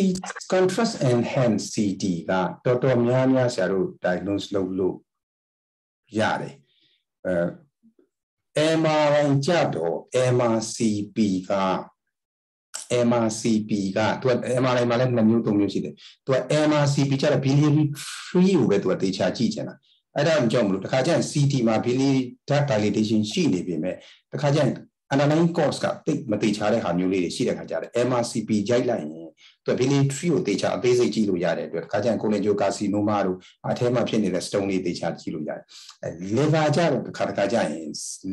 contrast enhance CT ကတော်တော်များများဆရာတို့ diagnose လုပ်လို့ရတယ်အဲ MRI ကြတော့ MRCP က MRCP ကသူက MRI မှာလည်းနှစ်မျိုးသုံးမျိုးရှိတယ်သူက MRCP ကျတော့ biliary tree ကိုပဲသူကတေချာကြည့်ချင်တာအဲ့ဒါကြောင့်မလို့တခါကျရင် CT မှာ biliary duct dilatation ရှိနေပြီမဲ့တခါကျရင် underlying cause ကတိတ်မတေချာတဲ့ဟာမျိုးလေးတွေရှိတဲ့ခါကျတယ် MRCP ရိုက်လိုက်ရင် သူက biliary tree ကိုတေချာအသေးစိတ်ကြည့်လို့ရတဲ့အတွက်တခါကျရင် cholangiocarcinoma တို့အထဲမှာဖြစ်နေတဲ့ stone လေးတေချာကြည့်လို့ရတယ်အဲ liver ကျတော့တခါတခါကျရင်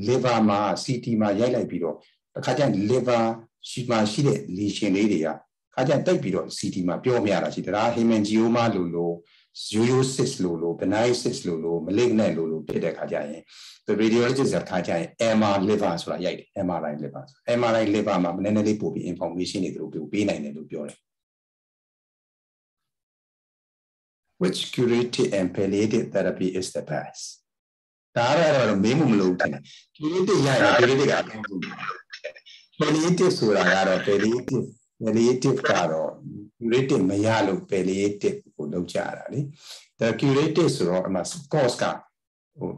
liver မှာ CT မှာရိုက်လိုက်ပြီးတော့တခါကျရင် liver ရှိမှရှိတဲ့ lesion လေးတွေကခါကျတိတ်ပြီးတော့ CT မှာပြောမရတာရှိတယ်ဒါ hemangioma လို့လို့ yo-yo cyst လို့လို့ benign cyst လို့လို့ malignant လို့လို့ဖြစ်တဲ့ခါကျရင် the radiologist ကခါကျရင် MR liver ဆိုတာရိုက်တယ် MRI liver MRI liver မှာနည်းနည်းလေးပို့ပြီး information တွေသူတို့ပေးနိုင်တယ်လို့ပြောတယ် which curative and palliative therapy is the best ဒါကတော့မေးမှုမလို့တယ် curative ရရင် curative ကအကောင်းဆုံး palliative ဆိုတာကတော့ palliative palliative ကတော့ curative မရလို့ palliative ကိုလုပ်ကြတာလေဒါ curative ဆိုတော့အမှ cause ကဟို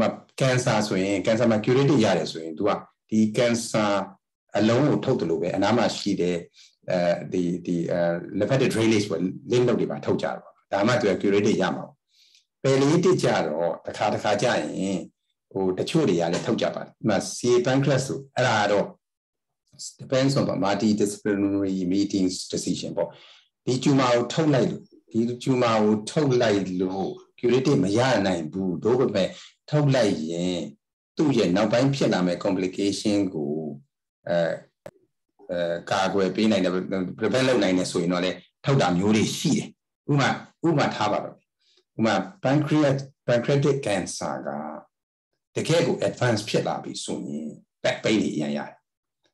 မ cancer ဆိုရင် cancer မှာ curative ရတယ်ဆိုရင် तू ကဒီ cancer အလုံးကိုထုတ်တယ်လို့ပဲအနားမှာရှိတဲ့အဲဒီဒီအဲ lymphatic drainage ပေါ့ lymph node တွေပါထုတ်ကြတော့ ဒါမှ तू curative ရမှာပေါ့ palliative ကြတော့တစ်ခါတစ်ခါကြရင်ဟိုတချို့တွေကလည်းထုတ်ကြပါတယ်။ဒီမှာ CA pancreas ဆိုအဲ့ဒါကတော့ depends on multidisciplinary meetings decision ပေါ့ဒီ tumor ကိုထုတ်လိုက်လို့ဒီ tumor ကိုထုတ်လိုက်လို့ curative မရနိုင်ဘူးတို့ပေမဲ့ထုတ်လိုက်ရင်သူ့ရဲ့နောက်ပိုင်းဖြစ်လာမဲ့ complication ကိုအဲအဲကာကွယ်ပေးနိုင်တယ် prevent လုပ်နိုင်တယ်ဆိုရင်တော့လေထုတ်တာမျိုးတွေရှိတယ်ဥပမာ ဥပမာထားပါတော့ဥပမာ pancreas pancreatic cancer ကတကယ်ကို advance ဖြစ်လာပြီဆိုရင် back pain တွေအရင်ရတယ်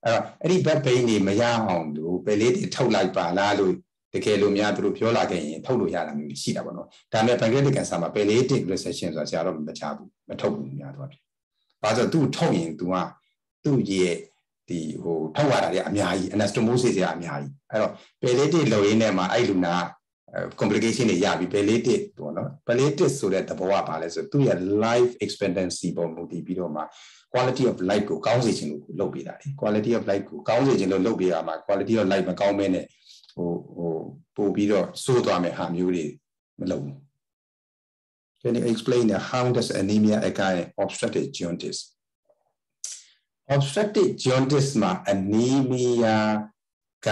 အဲ့တော့အဲ့ဒီ back pain တွေမရအောင်လို့ပဲလေးတွေထုတ်လိုက်ပါလားလို့တကယ်လို့များသူတို့ပြောလာခဲ့ရင်ထုတ်လို့ရတာမျိုးရှိတာပေါ့နော်ဒါပေမဲ့ pancreatic cancer မှာ palliative resection ဆိုတာဆရာတော့မချဘူးမထုတ်ဘူးများတော့ဖြစ်ဘာလို့သူထုတ်ရင် तू ကသူ့ရဲ့ဒီဟိုထောက်ရတာတွေအများကြီး anastomosis တွေအများကြီးအဲ့တော့ palliative လုပ်ရင်းနဲ့မှာအဲ့လူနာ complication တွေရပြီ palliative ပေါ့နော် palliative ဆိုတဲ့သဘောကဘာလဲဆိုသူ့ရဲ့ life expectancy ပေါ်မူတည်ပြီးတော့မှ quality of life ကိုကောင်းစေခြင်းလို့လုပ်ပေးတာလေ quality of life ကိုကောင်းစေခြင်းလို့လုပ်ပေးရမှာ quality of life မကောင်းမဲနဲ့ဟိုဟိုပို့ပြီးတော့စိုးသွားမယ်ဟာမျိုးတွေမလုပ်ဘူး Can you explain how does anemia occur in obstructive jaundice obstructive jaundice မှာ anemia က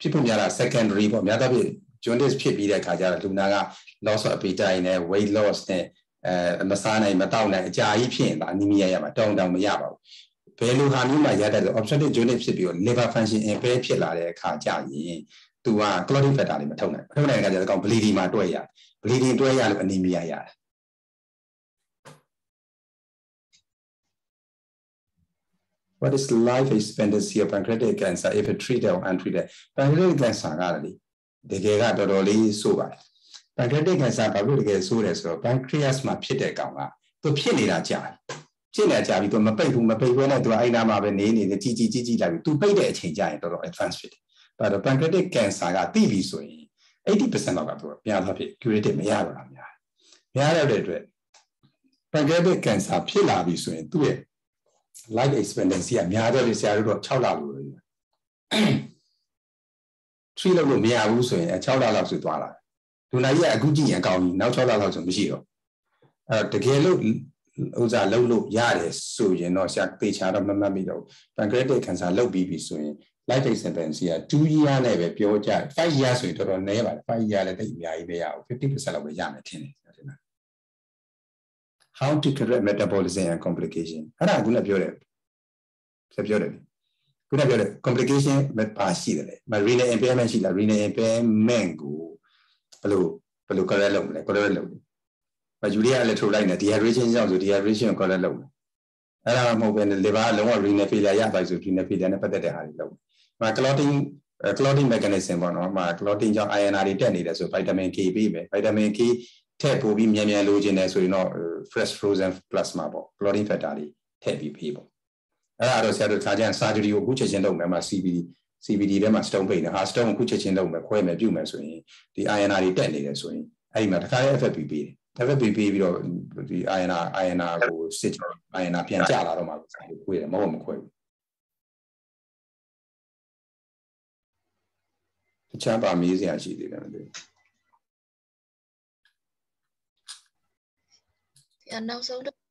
ဖြစ်ပုံများတာ secondary ပေါ့များသောဖြင့် jaundice ဖြစ်ပြီးတဲ့အခါကျတော့လူနာက loss of appetite နဲ့ weight loss နဲ့အဲမစားနိုင်မတောက်နိုင်အကြာကြီးဖြစ်ရင်ဒါ anemia ရမှာတောင်းတောင်းမရပါဘူးဘယ်လိုဟာမျိုးမှရတတ်လဲ obstructive jaundice ဖြစ်ပြီးတော့ liver function impair ဖြစ်လာတဲ့အခါကျရင်သူက clotting factor တွေမထုတ်နိုင်မထုတ်နိုင်တဲ့အခါကျတော့ bleeding မှာတွဲရ bleeding တွဲရလို့ anemia ရတာ what is life expectancy of pancreatic cancer if it treated or untreated pancreatic cancer ကလေ တကယ်ကတော်တော်လေးဆိုးပါတယ် pancreatic cancer ဘာလို့တကယ်ဆိုးတယ်ဆိုတော့ pancreas မှာဖြစ်တဲ့ကောင်ကသူဖြစ်နေတာကြာဖြစ်နေတာကြာပြီသူမပိတ်ဘူးမပိတ်ဘဲနဲ့သူအဲ့နာမှာပဲနေနေတယ်ကြီးကြီးကြီးကြီးလိုက်ပြီသူပိတ်တဲ့အချိန်ကြာရင်တော်တော် advanced ဖြစ်တယ်ဒါတော့ pancreatic cancer ကသိပြီဆိုရင်80%လောက်ကသူပြန်သွားဖြစ် curative မရတော့တာများမရတဲ့အတွက် pancreatic cancer ဖြစ်လာပြီဆိုရင်သူ့ရဲ့ life expectancy ကများတော့ဆရာတို့တော့6လလို့လို့ 3လောက်လို့မရဘူးဆိုရင်6လလောက်ဆိုသွားလာလူနာကြီးကအခုကြည့်ရင်အကောင်းကြီးနောက်6လလောက်ဆိုမရှိတော့အဲတကယ်လို့ဥစားလုံးလို့ရတယ်ဆိုရင်တော့ဆရာသေချာတော့မမှတ်မိတော့ pancreatic cancer လောက်ပြီးပြီဆိုရင် life expectancy က2 year နဲ့ပဲပြောကြ5 year ဆိုရင်တော်တော်နည်းပါတယ်5 year လည်းတိတ်အများကြီးပဲရအောင်50%လောက်ပဲရမယ်ထင်တယ် how to correct metabolism and complication အဲ့ဒါကခုနပြောတယ်ဆက်ပြောတယ် ခုနပြောတယ် complication ပါရှိတယ်လေ renal impairment ရှိလား renal impairment ကိုဘယ်လိုဘယ်လို correct လုပ်မလဲ correct လုပ်တယ်မယူရီးယား electrolyte နဲ့ dehydration ကြောင့်ဆို dehydration ကို correct လုပ်တယ်အဲ့ဒါမဟုတ်ဘဲနဲ့ liver လုံးဝ renal failure ရပါဆို renal failure နဲ့ပတ်သက်တဲ့ဟာတွေလုပ်တယ်။မှာ clotting clotting mechanism ပေါ့နော်။မှာ clotting ကြောင့် INR တွေတက်နေတယ်ဆို vitamin K ပေးမယ်။ vitamin K ထည့်ပို့ပြီးမြန်မြန်လိုချင်တယ်ဆိုရင်တော့ fresh frozen plasma ပေါ့ clotting factor တွေထည့်ပြီးပေးပေါ့။ အဲ့ဒါတော့ဆရာတို့ခါကျရင် surgery ကိုအခုချက်ချင်းလုပ်မယ်မှာ CBD CBD ထဲမှာ stone ပိတ်နေဟာ stone ကိုခုချက်ချင်းလုပ်မယ်ခွဲမယ်ပြုတ်မယ်ဆိုရင်ဒီ INR တွေတက်နေတယ်ဆိုရင်အဲ့ဒီမှာတခါလေး FFP ပေးတယ် FFP ပေးပြီးတော့ဒီ INR INR ကိုစစ် INR ပြန်ကျလာတော့မှခွဲတယ်မဟုတ်မခွဲဘူးတခြားပါမေးစရာရှိသေးတယ်မသိဘူး And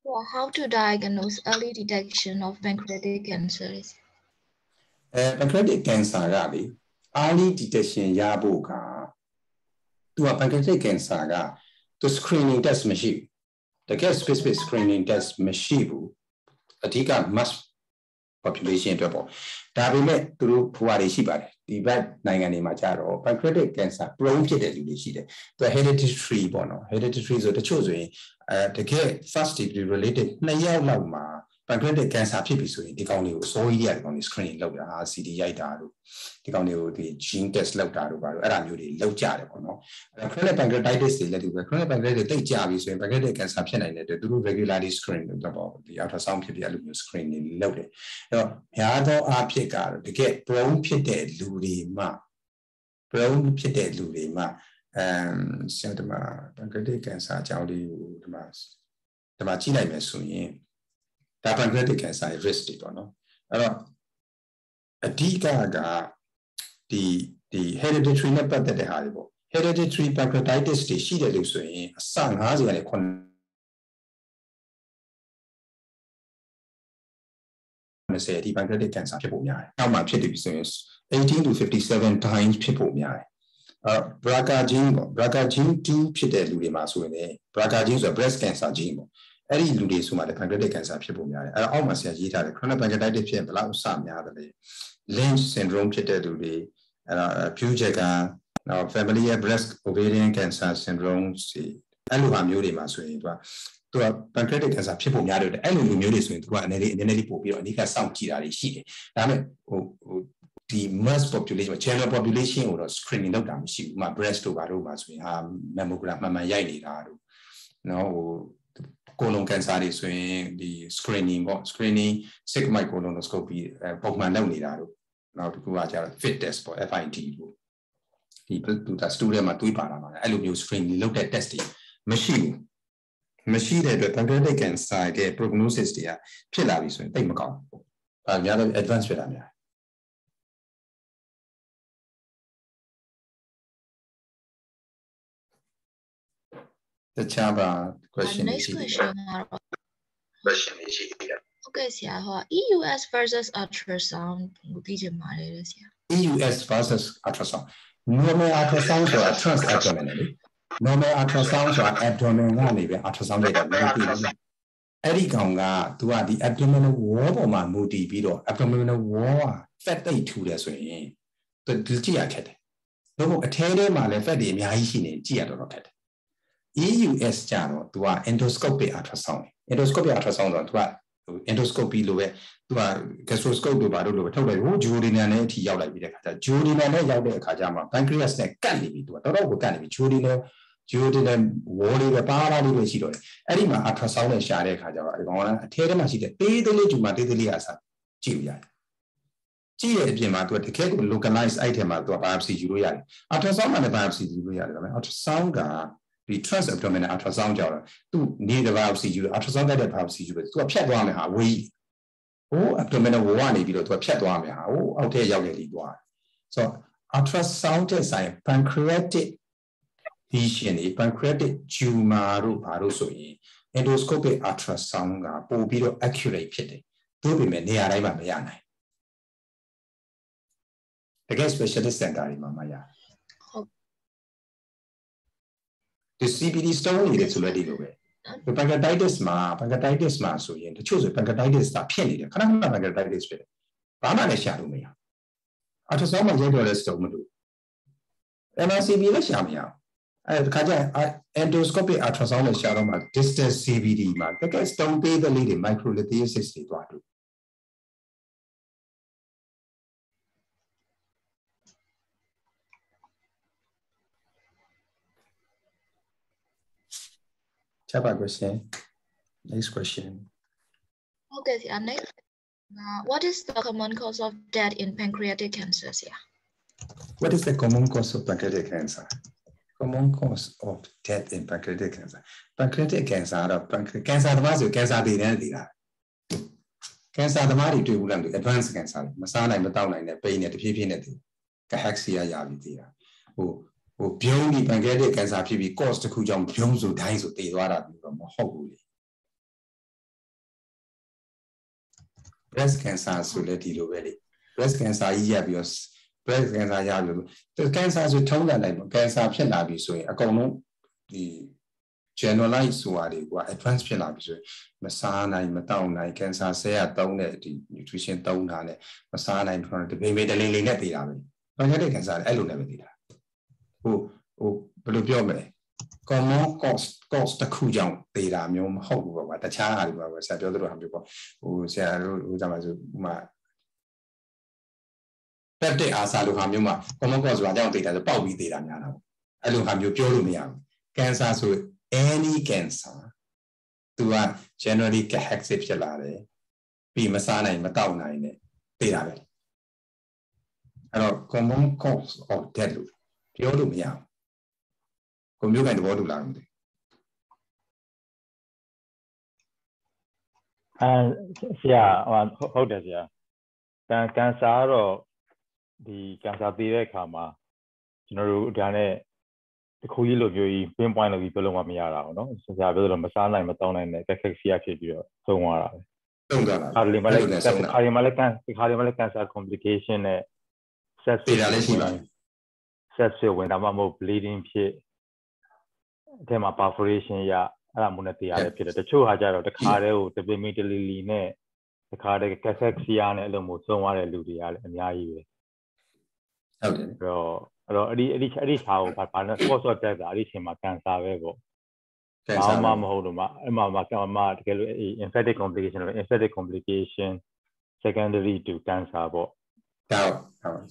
also how to diagnose early detection of pancreatic cancer is အဲ pancreatic cancer ကလေ early detection ရဖို့ကသူက pancreatic cancer ကသူ screening test မရှိဘူးတကယ် specific screening test မရှိဘူးအဓိက mass population အတွက်ပေါ့ဒါပေမဲ့သူတို့ဖွာတွေရှိပါတယ်ဒီဘက်နိုင်ငံတွေမှာကြတော့ pancreatic cancer prone ဖြစ်တဲ့လူတွေရှိတယ်သူ hereditary ပေါ့နော် hereditary ဆိုတချို့ဆိုရင်အဲတကယ် first degree related နှစ်ယောက်လောက်မှာ pancreatic cancer ဖြစ်ပြီဆိုရင်ဒီကောင်တွေကိုစိုးကြီးရဒီကောင်တွေ screening လုပ်တာဟာ CD ရိုက်တာတို့ဒီကောင်တွေကိုဒီ gene test လုပ်တာတို့ပါတော့အဲ့ဒါမျိုးတွေလုပ်ကြတယ်ပေါ့နော်အဲ့ chronic pancreatitis တွေလည်းဒီပဲ chronic pancreatitis တွေတိတ်ကြပြီဆိုရင် pancreatic cancer ဖြစ်နိုင်တဲ့အတွက်သူတို့ regularly screen လုပ်တော့ဒီ ultrasound ဖြစ်ပြီးအဲ့လိုမျိုး screen တွေလုပ်တယ်အဲ့တော့များသောအားဖြင့်ကတော့တကယ် prone ဖြစ်တဲ့လူတွေမှာ prone ဖြစ်တဲ့လူတွေမှာအမ်ဆရာဒီမှာ pancreatic cancer အကြောင်းလေးကိုဒီမှာဒီမှာကြည့်လိုက်မယ်ဆိုရင် ဒါ pancreatic cancer risk တွေပေါ့နော်အဲ့တော့အဓိကကဒီဒီ hereditary နဲ့ပတ်သက်တဲ့ဟာတွေပေါ့ hereditary pancreatitis တွေရှိတယ်လို့ဆိုရင်အစ90ကနေ9 20ဒီ pancreatic cancer ဖြစ်ဖို့များတယ်။နောက်မှဖြစ်တယ်ပြီဆိုရင်18 to 57 times ဖြစ်ဖို့များတယ်။အဲ BRCA gene ပေါ့ BRCA gene 2ဖြစ်တဲ့လူတွေမှာဆိုရင် BRCA gene ဆိုတာ breast cancer gene ပေါ့။ အဲ့ဒီလူတွေဆိုမှလည်း pancreatic cancer ဖြစ်ဖို့များတယ်။အဲ့တော့အောက်မှာဆရာရေးထားတယ် chronic pancreatitis ဖြစ်ရင်ဘယ်လောက်အဆများတယ်လဲ Lynch syndrome ဖြစ်တဲ့လူတွေအဲ့တော့ Bujegan နောက် familial breast ovarian cancer syndrome စီအဲ့လိုဟာမျိုးတွေမှာဆိုရင်သူကသူက pancreatic cancer ဖြစ်ဖို့များတယ်အဲ့လိုလူမျိုးတွေဆိုရင်သူကအနေနဲ့အနေနဲ့ပို့ပြီးတော့အနိကစောင့်ကြည့်တာတွေရှိတယ်ဒါပေမဲ့ဟိုဟိုဒီ mass population general population ကိုတော့ screening လုပ်တာမရှိဘူးဥပမာ breast တို့ဘာတို့မှာဆိုရင်ဟာ mammogram မှန်မှန်ရိုက်နေတာတို့နော်ဟို ကိုလုံး cancer တွေဆိုရင်ဒီ screening ပေါ့ screening sigmoid colonoscopy ပုံမှန်လုပ်နေတာတို့နောက်တစ်ခုကကျတော့ fit test ပေါ့ FIT ပေါ့ဒီသူက student မှာတွေးပါလာမှာအဲ့လိုမျိုး screening လုပ်တဲ့ test တွေမရှိဘူးမရှိတဲ့အတွက် pancreatic cancer ရဲ့ prognosis တွေကဖြစ်လာပြီဆိုရင်တိတ်မကောင်းဘူး။အဲများတော့ advance ဖြစ်တာများ တခြားပါ question တွေ next ရှိတယ် question ကတော့ question တွေရှိတယ်ဟုတ်ကဲ့ဆရာဟော EUS versus ultrasound ကိုသိချင်ပါတယ်လေဆရာ EUS versus ultrasound normal ultrasound ဆိုတာ trans abdominal လေ normal ultrasound ဆိုတာ abdomen ကနေပဲ ultrasound လိုက်တာမဟုတ်ဘူးအဲ့ဒီကောင်က तू ကဒီ abdominal wall ပေါ်မှာမူတည်ပြီးတော့ abdominal wall က fat တိတ်ထူတယ်ဆိုရင် तू ကြည့်ရခက်တယ်။ဘုအထဲထဲမှာလည်း fat တွေအများကြီးရှိနေကြည့်ရတော့တော့ခက်တယ်။ EUS ကြတော့ तू က endoscopic ultrasound endoscopic ultrasound ဆိုတော့ तू က endoscopy လို့ပဲသူက gastroscope တို့ဘာတို့လို့ပဲထုတ်လိုက်ဟိုဂျိုဒီနန်နဲ့အထိရောက်လိုက်ပြီးတဲ့အခါကျဂျိုဒီနန်နဲ့ရောက်တဲ့အခါကျမှ pancreas နဲ့ကတ်နေပြီသူကတော်တော်ကိုကတ်နေပြီဂျိုဒီနန်ဂျိုဒီနန်ဝေါ်လေးပဲပါးပါးလေးပဲရှိတော့တယ်အဲ့ဒီမှာ ultrasound နဲ့ရှာတဲ့အခါကျတော့ဒီကောင်ကအထဲထဲမှာရှိတဲ့သေးသေးလေးဒီမှာသေးသေးလေးအစားကြည့်ရတယ်ကြည့်ရတဲ့အပြင်မှာသူကတကယ်ကို localize အဲ့ထဲမှာသူက biopsy ယူလို့ရတယ် ultrasound မှာလည်း biopsy ယူလို့ရတယ်ဒါပေမဲ့ ultrasound က ဒီ trans abdominal ultrasound ကြောင့်သူနေတ biopsy ယူ ultrasound တဲ့ biopsy ယူပဲ तू ကဖြတ်သွားမယ်ဟာဝေးဟို abdominal wall ကနေပြီးတော့ तू ဖြတ်သွားမယ်ဟာဟိုအောက်ထဲရောက်နေလိသွားဆိုတော့ ultrasound တဲ့ဆိုင် pancreatic lesion တွေ pancreatic tumor တို့ဘာလို့ဆိုရင် endoscopic ultrasound ကပို့ပြီးတော့ accurate ဖြစ်တယ်သို့ပေမဲ့နေရာတိုင်းမှာမရနိုင်တကယ် specialist center တွေမှာမရဟုတ် ဒီ CBD stone နေတယ်ဆိုလည်းဒီလိုပဲ pancreatitis မှာ pancreatitis မှာဆိုရင်တချို့ဆို pancreatitis ကဖြစ်နေတယ်ခဏခဏ pancreatitis ဖြစ်တယ်ဘာမှလည်းရှာလို့မရ ultrasound မှာရိုက်တော့လဲ stone မလို့ MRCP လည်းရှာမရဘူးအဲတခါကျရင် endoscopic ultrasound နဲ့ရှာတော့မှ distal CBD မှာတကယ် stone သေးတဲ့လေးတွေ microlithiasis တွေတွား တွေ့ချက်ပါ question next question ဟုတ်ကဲ့ဆရာ next Uh, what is the common cause of death in pancreatic cancers? Yeah. what is the common cause of pancreatic cancer common cause of death in pancreatic cancer pancreatic cancer ကတော့ pancreatic cancer သမားဆို cancer တည်တယ်တည်တာ cancer သမားတွေတွေ့ဘူးလားမသိဘူး advanced cancer တွေမစားနိုင်မတောက်နိုင်တဲ့ပိန်နဲ့တဖြည်းဖြည်းနဲ့တည် cachexia ရပြီတည်တာဟို ဟိုပြုံးပြီး pancreatic cancer ဖြစ်ပြီး cause တစ်ခုကြောင့်ပြုံးဆိုတိုင်းဆိုတည်သွားတာမျိုးတော့မဟုတ်ဘူးလေ breast cancer ဆိုလည်းဒီလိုပဲလေ breast cancer ကြီးရပြီးတော့ breast cancer ရပြီးတော့ cancer ဆိုထုံးတယ်လိုက်ပေါ့ cancer ဖြစ်လာပြီဆိုရင်အကုန်လုံးဒီ generalize ဆိုတာတွေက advance ဖြစ်လာပြီဆိုရင်မစားနိုင်မတောက်နိုင် cancer ဆဲရတုံးတဲ့ဒီ nutrition တုံးတာနဲ့မစားနိုင်တော့တပိမိတလိလိနဲ့တည်တာပဲ pancreatic cancer လည်းအဲ့လိုနဲ့ပဲတည်တာ ဟိုဟိုဘယ်လိုပြောမလဲ common cause cause တစ်ခုကြောင့်တည်တာမျိုးမဟုတ်ဘူးပေါ့ကွာတခြားဟာတွေပါပဲဆရာပြောသလိုဟာမျိုးပေါ့ဟိုဆရာတို့ဟိုကြမှာဆိုဥမာ peptic အာစာလိုဟာမျိုးမှာ common cause ဆိုတာကြောင့်တည်တာဆိုပေါက်ပြီးတည်တာများတာပေါ့အဲ့လိုဟာမျိုးပြောလို့မရဘူး cancer ဆို any cancer သူက generally cahexic ဖြစ်လာတယ်ပြီးမစားနိုင်မတောက်နိုင်နဲ့တည်တာပဲအဲ့တော့ common cause of death လို့ ပြောလို့မရဘူးကိုမျိုးကန်သဘောတူလားမသိ အဲဆရာဟိုဟုတ်တယ်ဆရာကန်ကန်ဆာကတော့ဒီကန်ဆာသေးတဲ့အခါမှာကျွန်တော်တို့ဒါနဲ့တခုကြီးလိုမျိုးကြီး pin point လို့ပြီးပြောလို့မရတာဘူးเนาะဆရာပြောလို့မစားနိုင်မတောင်းနိုင်တဲ့ cachexia ဖြစ်ပြီးတော့သုံးသွားတာပဲ သုံးကြတာ ခါလီမလည်းခါလီမလည်းကန်ခါလီမလည်း cancer complication နဲ့ set တည်တာလည်းရှိပါတယ် set ဖြစ်ဝင်ဒါမှမဟုတ် bleeding ဖြစ်အထက်မှာ perforation ရအဲ့ဒါမျိုးနဲ့တရားလည်းဖြစ်တယ်တချို့ဟာကြတော့တခါတည်းကို depimitally နဲ့တခါတည်း cachexia နဲ့အဲ့လိုမျိုးသုံးသွားတဲ့လူတွေကလည်းအများကြီးပဲဟုတ်တယ်အဲ့တော့အဲ့တော့အဲ့ဒီအဲ့ဒီအဲ့ဒီဟာကိုဘာဘာလဲ cause of death ကအဲ့ဒီအချိန်မှာ cancer ပဲပေါ့ cancer ဘာမှမဟုတ်လို့မအဲ့မှာမှာမှာတကယ်လို့ infected complication လို့ infected complication secondary to cancer ပေါ့ ဒါဟုတ်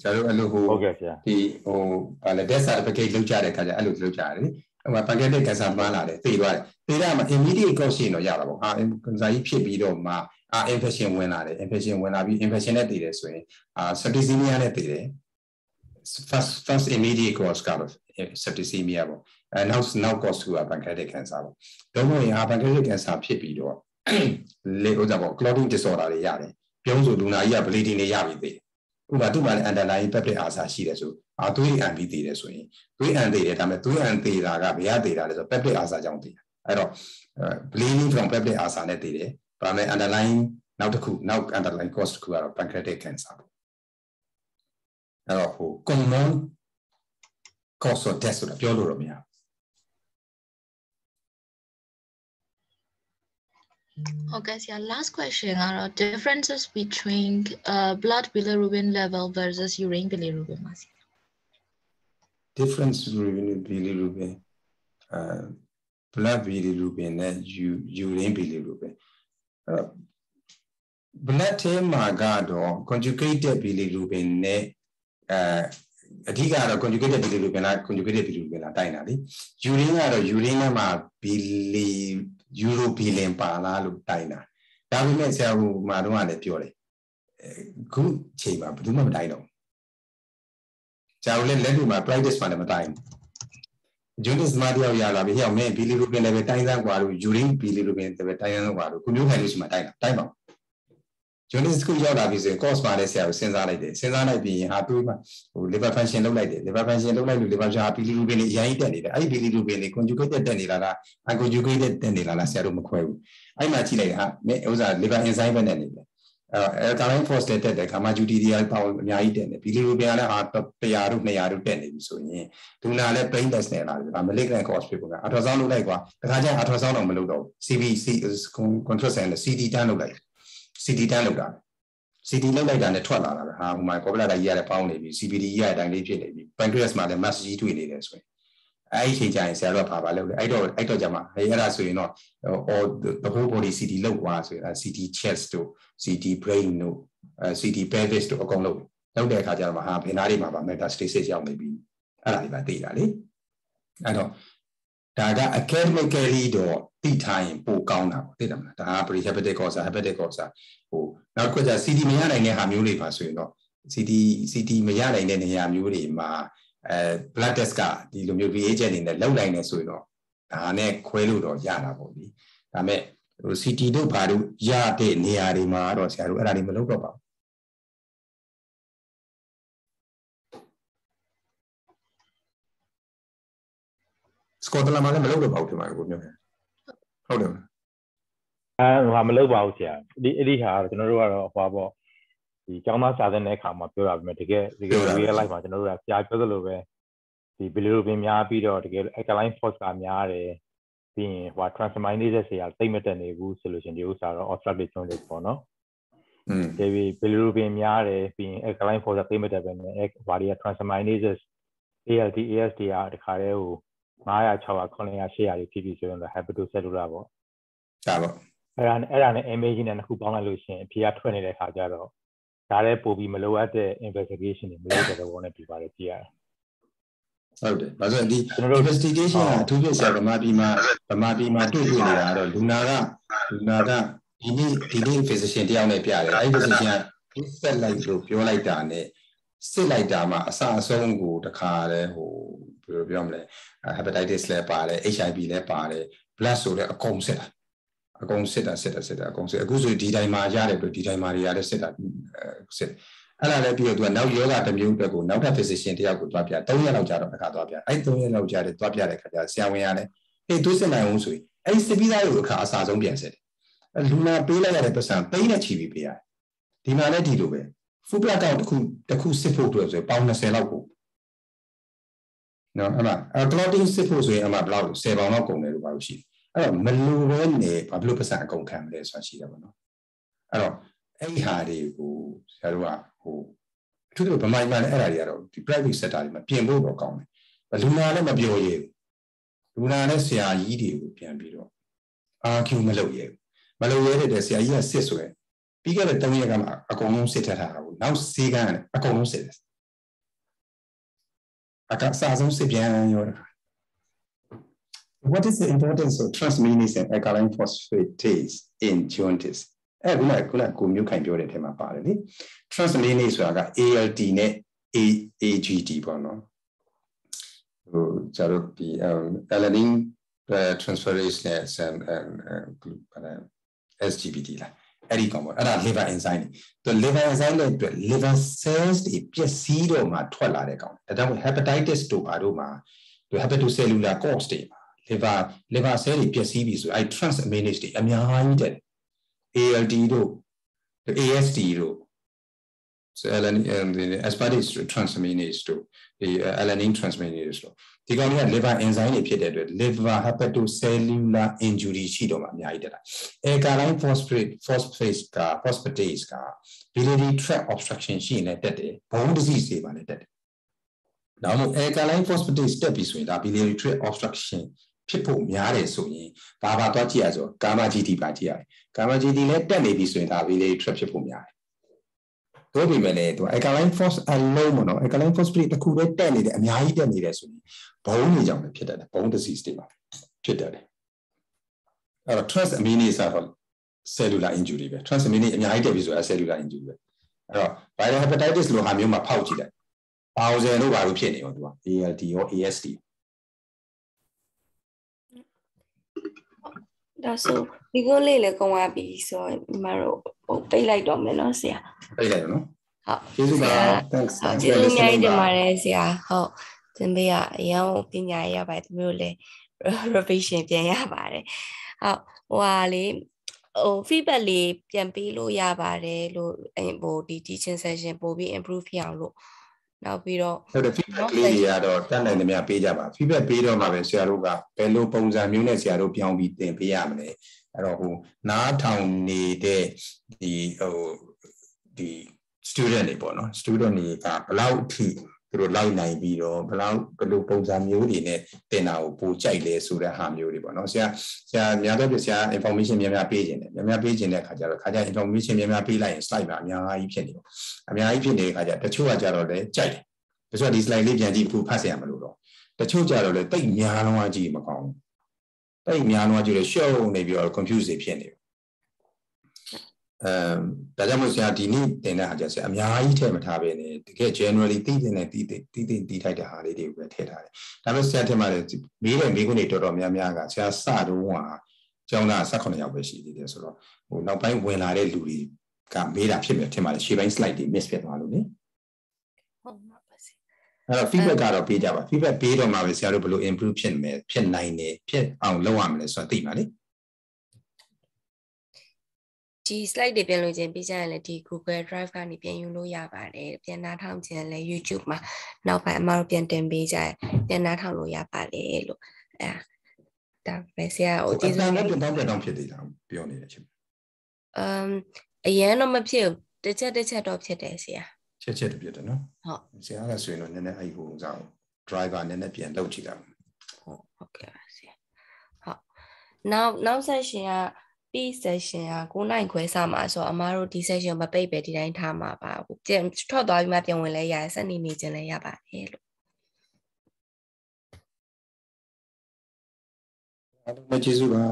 ဆရာတို့အဲ့လိုဟိုဟုတ်ကဲ့ဆရာဒီဟိုဗာလဲ death certificate လုပ်ကြတဲ့ခါကျအဲ့လိုလုပ်ကြတယ်လေဟိုမှာ pancreatic cancer မှန်းလာတယ်သိသွားတယ်သိတာမှာ immediate cause ရှင်တော့ရတာပေါ့ဟာ cancer ကြီးဖြစ်ပြီးတော့မှအာ infection ဝင်လာတယ် infection ဝင်လာပြီး infection နဲ့တည်တယ်ဆိုရင်အာ septicemia နဲ့တည်တယ် first first immediate cause ကတော့ septicemia ပေါ့အဲနောက်နောက် cause က pancreatic cancer ပေါ့တော့မို့ရင်ဟာ pancreatic cancer ဖြစ်ပြီးတော့လေဥစ္စာပေါ့ clotting disorder တွေရတယ်ပြုံးဆိုလူနာကြီးက bleeding တွေရပြီသေးတယ် ဥပမာသူ့မှာလည်း underlying peptic ulcer ရှိတယ်ဆိုအာသွေးအန်ပြီးသေးတယ်ဆိုရင်သွေးအန်သေးတယ်ဒါပေမဲ့သွေးအန်သေးတာကဘယ်ကသေးတာလဲဆို peptic ulcer ကြောင့်သေးတာအဲ့တော့ bleeding from peptic ulcer နဲ့သေးတယ်ဒါပေမဲ့ underlying နောက်တစ်ခုနောက် underlying cause တစ်ခုကတော့ pancreatic cancer ပေါ့အဲ့တော့ဟို common cause of death ဆိုတာပြောလို့တော့မရဘူး Okay, so your last question are differences between uh, blood bilirubin level versus urine bilirubin. ပါဆရာ difference between bilirubin uh blood bilirubin နဲ့ u- urine bilirubin အဲ့တော့ blood ထဲမှာကတော့ conjugated bilirubin နဲ့အဲအဓိကတော့ conjugated bilirubin လား conjugated bilirubin လားတိုင်းတာလေ urine ကတော့ urine ထဲမှာ bili urobilin ပါလားလို့တိုင်းတာဒါပေမဲ့ဆရာကမာတော့ကလည်းပြောတယ်အခုချိန်မှာဘယ်သူမှမတိုင်းတော့ဆရာကလည်းလက်တွေ့မှာ practice မှာလည်းမတိုင်းဘူး Jonas မတရားရလာပြီဟဲ့မင်း bilirubin level တိုင်းစမ်းกว่าလို့ urine bilirubin level တိုင်းစမ်းกว่าလို့ခုမျိုးခိုင်လို့ရှိမှတိုင်းတာတိုင်းပါ Jonas ခုရောက်လာပြီဆိုရင် course မှာလည်းဆရာကိုစဉ်းစားလိုက်တယ်စဉ်းစားလိုက်ပြီးရင်ဟာတွေးမှဟို liver function လုပ်လိုက်တယ် liver function လုပ်လိုက်လို့ liver function ဟာ bilirubin တွေအရင်တက်နေတယ်အဲ့ဒီ bilirubin တွေ conjugated တက်နေလားလား unconjugated တက်နေလားလားဆရာတို့မခွဲဘူးအဲ့မှာကြည့်လိုက်ဟာမင်းဥစ္စာ liver enzyme ပဲနဲ့နေတယ်အဲ alkaline phosphate တက်တယ် gamma glutathione power အများကြီးတက်နေ bilirubin ကလည်းဟာ100တို့200တို့တက်နေပြီဆိုရင်ဒူနာလည်း brain test နဲ့လာတယ်ဒါ malignant cause ဖြစ်ပုံက ultrasound လုပ်လိုက်ကွာတခါကျရင် ultrasound တော့မလုပ်တော့ဘူး CBC contrast နဲ့ CT တန်းလုပ်လိုက် CT တန်းလုပ်တာ CT လောက်လိုက်တာနဲ့ထွက်လာတာပဲဟာဟိုမှာကောပလာတာကြီးရတယ်ပေါင်းနေပြီ CBD ကြီးရတဲ့အတိုင်းလေးဖြစ်နေပြီ pancreas မှာလည်း mass ကြီးတွေ့နေတယ်ဆိုရင်အဲ့ဒီချိန်ကျရင်ဆရာတို့ကဘာပါလုပ်လဲအဲ့တော့အဲ့တော့ကြမှာဟဲ့အဲ့ဒါဆိုရင်တော့ all the whole body CT လောက်သွားဆိုရင် CT chest တို့ CT brain တို့ CT pelvis တို့အကုန်လုံးလောက်တဲ့အခါကျတော့ဟာဘယ်နာတွေမှာပါ metastasis ရောက်နေပြီအဲ့ဒါတွေပါသိတာလေအဲ့တော့ ဒါက academically တော့သိထားရင်ပိုကောင်းတာပေါ့သိတယ်မလားဒါက pre-hepatic ulcer hepatic ulcer ဟိုနောက်တစ်ခုကျ CD မရနိုင်တဲ့ဟာမျိုးတွေပါဆိုရင်တော့ CD CD မရနိုင်တဲ့နေရာမျိုးတွေမှာအဲ blood test ကဒီလိုမျိုး reagent အနေနဲ့လောက်နိုင်နေဆိုရင်တော့ဒါနဲ့ခွဲလို့တော့ရတာပေါ့ဒီဒါမဲ့ဟို CT တို့ဘာတို့ရတဲ့နေရာတွေမှာတော့ဆရာတို့အဲ့ဒါတွေမလုပ်တော့ပါဘူး စကော့တလန်မှာလည်းမလုပ်တော့ပါဘူးထင်ပါတယ်ကိုမျိုးဟုတ်တယ်မလားအဲဟိုမလုပ်ပါဘူးဆရာဒီအဲ့ဒီဟာကျွန်တော်တို့ကတော့ဟွာပေါ့ဒီကျောင်းသားစာသင်တဲ့အခါမှာပြောတာပဲတကယ်တကယ် real life မှာကျွန်တော်တို့ကဆရာပြောသလိုပဲဒီ bilirubin များပြီးတော့တကယ် alkaline phosphate များတယ်ပြီးရင်ဟို transaminase ဆရာတိတ်မတက်နေဘူးဆိုလို့ရှင်ဒီဥစ္စာတော့ obstructive jaundice ပေါ့နော်อืมဒီ bilirubin များတယ်ပြီးရင် alkaline phosphate တိတ်မတက်ပဲနဲ့ဘာတွေက transaminase ALT AST ကတခါတည်းဟို 900 600 900 800တွေဖြစ်ပြီးဆိုရင်တော့ hepatocellular ပေါ့ဒါပေါ့အဲ့ဒါနဲ့အဲ့ဒါနဲ့ imaging နဲ့နှစ်ခုပေါင်းလိုက်လို့ရှိရင်အဖြေကထွက်နေတဲ့ခါကျတော့ဒါလည်းပို့ပြီးမလိုအပ်တဲ့ investigation တွေမလုပ်တဲ့ဘောနဲ့ပြပါတယ်ကြည့်ရတယ်ဟုတ်တယ်ဘာလို့လဲဒီကျွန်တော်တို့ investigation ကအထူးဖြစ်ဆရာဗမာပြည်မှာဗမာပြည်မှာတွေ့တွေ့နေတာကတော့လူနာကလူနာကဒီနေ့ဒီနေ့ physician တယောက်နဲ့ပြတယ်အဲ့ဒီ physician ကဆက်လိုက်လို့ပြောလိုက်တာနဲ့စစ်လိုက်တာမှအစအဆုံးကိုတခါလဲဟိုဘယ် လိုပြောမလဲ hepatitis လည်းပါတယ် HIV လည်းပါတယ် blood ဆိုတဲ့အကုန်စစ်တာအကုန်စစ်တာစစ်တာစစ်တာအကုန်စစ်အခုဆိုဒီတိုင်းမှာရတယ်လို့ဒီတိုင်းမှာတွေရတယ်စစ်တာစစ်အဲ့ဒါလည်းပြီးတော့သူကနောက်ယောဂတစ်မျိုးအတွက်ကိုနောက်ထပ် physician တယောက်ကိုတွားပြ3ရက်လောက်ကြာတော့တစ်ခါတွားပြအဲ့3ရက်လောက်ကြာတယ်တွားပြတဲ့ခါကျဆရာဝန်ကလည်းဟေးသူစစ်နိုင်အောင်ဆိုရင်အဲ့စစ်ပြီးသားကိုအခါအစားဆုံးပြန်စစ်တယ်လူနာပေးလိုက်ရတဲ့ပတ်စံပိန်းနဲ့ချီပြီးပေးရတယ်ဒီမှာလည်းဒီလိုပဲ full blood count တစ်ခုတစ်ခုစစ်ဖို့အတွက်ဆိုရင်ပေါင်20လောက်ကို နော်အဲ့မှာ clotting စစ်ဖို့ဆိုရင်အမှဘယ်လောက်10ပေါင်လောက်ကုန်တယ်လို့ပါလို့ရှိတယ်အဲ့တော့မလိုပဲနေဘာဖြစ်လို့ပတ်စံအကုန်ခံမလဲဆိုတာရှိတယ်ပေါ့နော်အဲ့တော့အဲ့ဒီဟာတွေကိုဆရာတို့ကဟိုအထူးသဖြင့်ဗမာပြည်မှာလည်းအဲ့ဒါတွေကတော့ဒီ private sector တွေမှာပြင်ဖို့တော့ကောင်းတယ်လူနာလည်းမပြောရဘူးလူနာလည်းဆရာကြီးတွေကိုပြန်ပြီးတော့အာကျူမလုပ်ရဘူးမလုပ်ရတဲ့ဆရာကြီးကစစ်ဆိုရင်ပြီးခဲ့တဲ့၃ရက်ကမှအကုန်လုံးစစ်ထထားတာကိုနောက်စေးကန်းအကုန်လုံးစစ်တယ် အကစားဆုံးစစ်ပြန်ရောတာ What is the importance of transaminase and alkaline phosphatase in jaundice? အဲ့ခုနကခုနကိုမျိုးခိုင်ပြောတဲ့အထက်မှာပါတယ်လေ transaminase ဆိုတာက ALT နဲ့ AGT ပေါ့နော်ဟိုကျတော့ဒီ alanine transferase နဲ့ SGPT လား အဲ့ဒီကောင်ပေါ့အဲ့ဒါ liver enzyme တွေသူ liver enzyme တွေအတွက် liver cells တွေပျက်စီးတော့မှထွက်လာတဲ့ကောင်ဒါကြောင့် hepatitis တို့ဘာတို့မှာသူ hepatocellular cause တွေမှာ liver liver cell တွေပျက်စီးပြီဆိုအဲ့ transaminase တွေအများကြီးတက် ALT တို့ AST တို့ alanine aspartate transaminase တို့ဒီ alanine transaminase တို့ဒီကောင်တွေက liver enzyme တွေဖြစ်တဲ့အတွက် liver hepatocellular injury ရှိတော့မှအများကြီးတက်တာ alkaline phosphate phosphate က phosphatase က biliary tract obstruction ရှိရင်လည်းတက်တယ် bone disease တွေပါလည်းတက်တယ်။နောက်မို့ alkaline phosphatase တက်ပြီဆိုရင်ဒါ biliary tract obstruction ဖြစ်ဖို့များတယ်ဆိုရင်ဘာဘာသွားကြည့်ရဆိုကာမ GT ပါကြည့်ရတယ်။ကာမ GT လည်းတက်နေပြီဆိုရင်ဒါ biliary tract ဖြစ်ဖို့များတယ်။ တို့ပေမဲ့လည်းသူ alkaline phos အလုံးမနော် alkaline phosphate တစ်ခုပဲတက်နေတယ်အများကြီးတက်နေတယ်ဆိုရင်ဘုံတွေကြောင့်လည်းဖြစ်တတ်တယ်ဘုံ disease တွေပါဖြစ်တတ်တယ်။အဲ့တော့ transaminase ကတော့ cellular injury ပဲ transaminase အများကြီးတက်ပြီဆိုတာ cellular injury ပဲအဲ့တော့ viral hepatitis လိုဟာမျိုးမှာဖောက်ကြည့်လိုက်ပေါင်စင်တို့ဘာလို့ဖြစ်နေရောသူက ALT ရော AST ဒါဆိုဒီကုန်းလေးလည်းကောင်းသွားပြီဆိုတော့ဒီမှာတော့ ဟိုပိတ်လိုက်တော့မယ်နော်ဆရာပြလိုက်ရနော်ဟုတ်ကျေးဇူးပါ thanks ဟုတ်ကျေးဇူးအများကြီးတင်ပါတယ်ဆရာဟုတ်သင်ပေးရအရင်ပညာရရပါတယ်သူတို့လည်း revision ပြန်ရပါတယ်ဟုတ်ဟိုဟာလေဟို feedback လေးပြန်ပေးလို့ရပါတယ်လို့ဟိုဒီ teaching session ပို့ပြီး improve ဖြစ်အောင်လို့နောက်ပြီးတော့ဟုတ်တယ် feedback လေးတွေကတော့တတ်နိုင်သမျှပေးကြပါ feedback ပေးတော့မှပဲဆရာတို့ကဘယ်လိုပုံစံမျိုးနဲ့ဆရာတို့ပြောင်းပြီးသင်ပေးရမလဲ အဲ့တော့ဟိုနားထောင်နေတဲ့ဒီဟိုဒီ student တွေပေါ့နော် student တွေကဘယ်လောက်အထိသူတို့လိုက်နိုင်ပြီးတော့ဘယ်လောက်ဘယ်လိုပုံစံမျိုးတွေနဲ့တင်တာကိုပိုကြိုက်လဲဆိုတဲ့ဟာမျိုးတွေပေါ့နော်ဆရာဆရာများတော့ပြဆရာ information များများပေးခြင်းတယ်များများပေးခြင်းတဲ့အခါကျတော့ခါကျ information များများပေးလိုက်ရင် slide မှာအများကြီးဖြစ်နေပေါ့အများကြီးဖြစ်နေတဲ့အခါကျတချို့ကကြတော့လည်းကြိုက်တယ်တချို့ကဒီ slide လေးပြန်ကြည့်ခုဖတ်ဆရာမလို့တော့တချို့ကြတော့လည်းတိတ်များလုံးအကြည့်မကောင်း တိတ်များတော့ကြည့်လို့ရှုပ်နေပြီးတော့ confuse ဖြစ်နေပြီအဲဒါကြောင့်မို့ဆရာဒီနေ့တင်တဲ့ဟာကျဆရာအများကြီးထည့်မထားပဲねတကယ် generally သိတဲ့နဲ့သိတဲ့သိတဲ့သိထိုက်တဲ့ဟာလေးတွေကိုပဲထည့်ထားတယ်ဒါပေမဲ့ဆရာထင်ပါတယ်မေးတဲ့မေးခွန်းတွေတော်တော်များများကဆရာစတော့ဟာကျောင်းသား18ယောက်ပဲရှိသေးတယ်ဆိုတော့ဟိုနောက်ပိုင်းဝင်လာတဲ့လူတွေကမေးတာဖြစ်မယ်ထင်ပါတယ်ရှေ့ပိုင်း slide တွေ miss ဖြစ်သွားလို့နိဟုတ်ပါပါဆရာ အဲ့တော့ feedback ကတော့ပေးကြပါ feedback ပေးတော့မှပဲဆရာတို့ဘယ်လို improve ဖြစ်မယ်ဖြစ်နိုင်တယ်ဖြစ်အောင်လုပ်ရမယ်ဆိုတော့သိပါလေဒီ slide တွေပြန်လို့ခြင်းပြီးကြရင်လည်းဒီ Google Drive ကနေပြန်ယူလို့ရပါတယ်ပြန်နားထောင်ခြင်းလည်း YouTube မှာနောက်ပိုင်းအမတို့ပြန်တင်ပေးကြရင်ပြန်နားထောင်လို့ရပါတယ်လို့အဲဒါပဲဆရာဟိုဒီကျေးဇူးစားတင်လည်းပြန်တောင်းပြန်တောင်းဖြစ်သေးတာပြောနေတဲ့အချိန်အမ်အရင်တော့မဖြစ်ဘူးတစ်ချက်တစ်ချက်တော့ဖြစ်တယ်ဆရာ ချက်ချက်တပြည့်တယ်နော်ဟုတ်ဆရာကဆိုရင်တော့နည်းနည်းအဲ့ဟိုစား driver နည်းနည်းပြန်လောက်ကြည့်တာဟုတ်ဟုတ်ကဲ့ပါဆရာဟုတ်နောက်နောက် session က P session က9နိုင်ခွဲစမှာဆိုတော့အမားတို့ဒီ session မပိတ်ပဲဒီတိုင်းထားမှာပါဘူးပြန်ထွက်သွားပြီးမှပြန်ဝင်လဲရတယ်စနေနေခြင်းလဲရပါတယ်လို့အားလုံးပဲကျေးဇူးပါ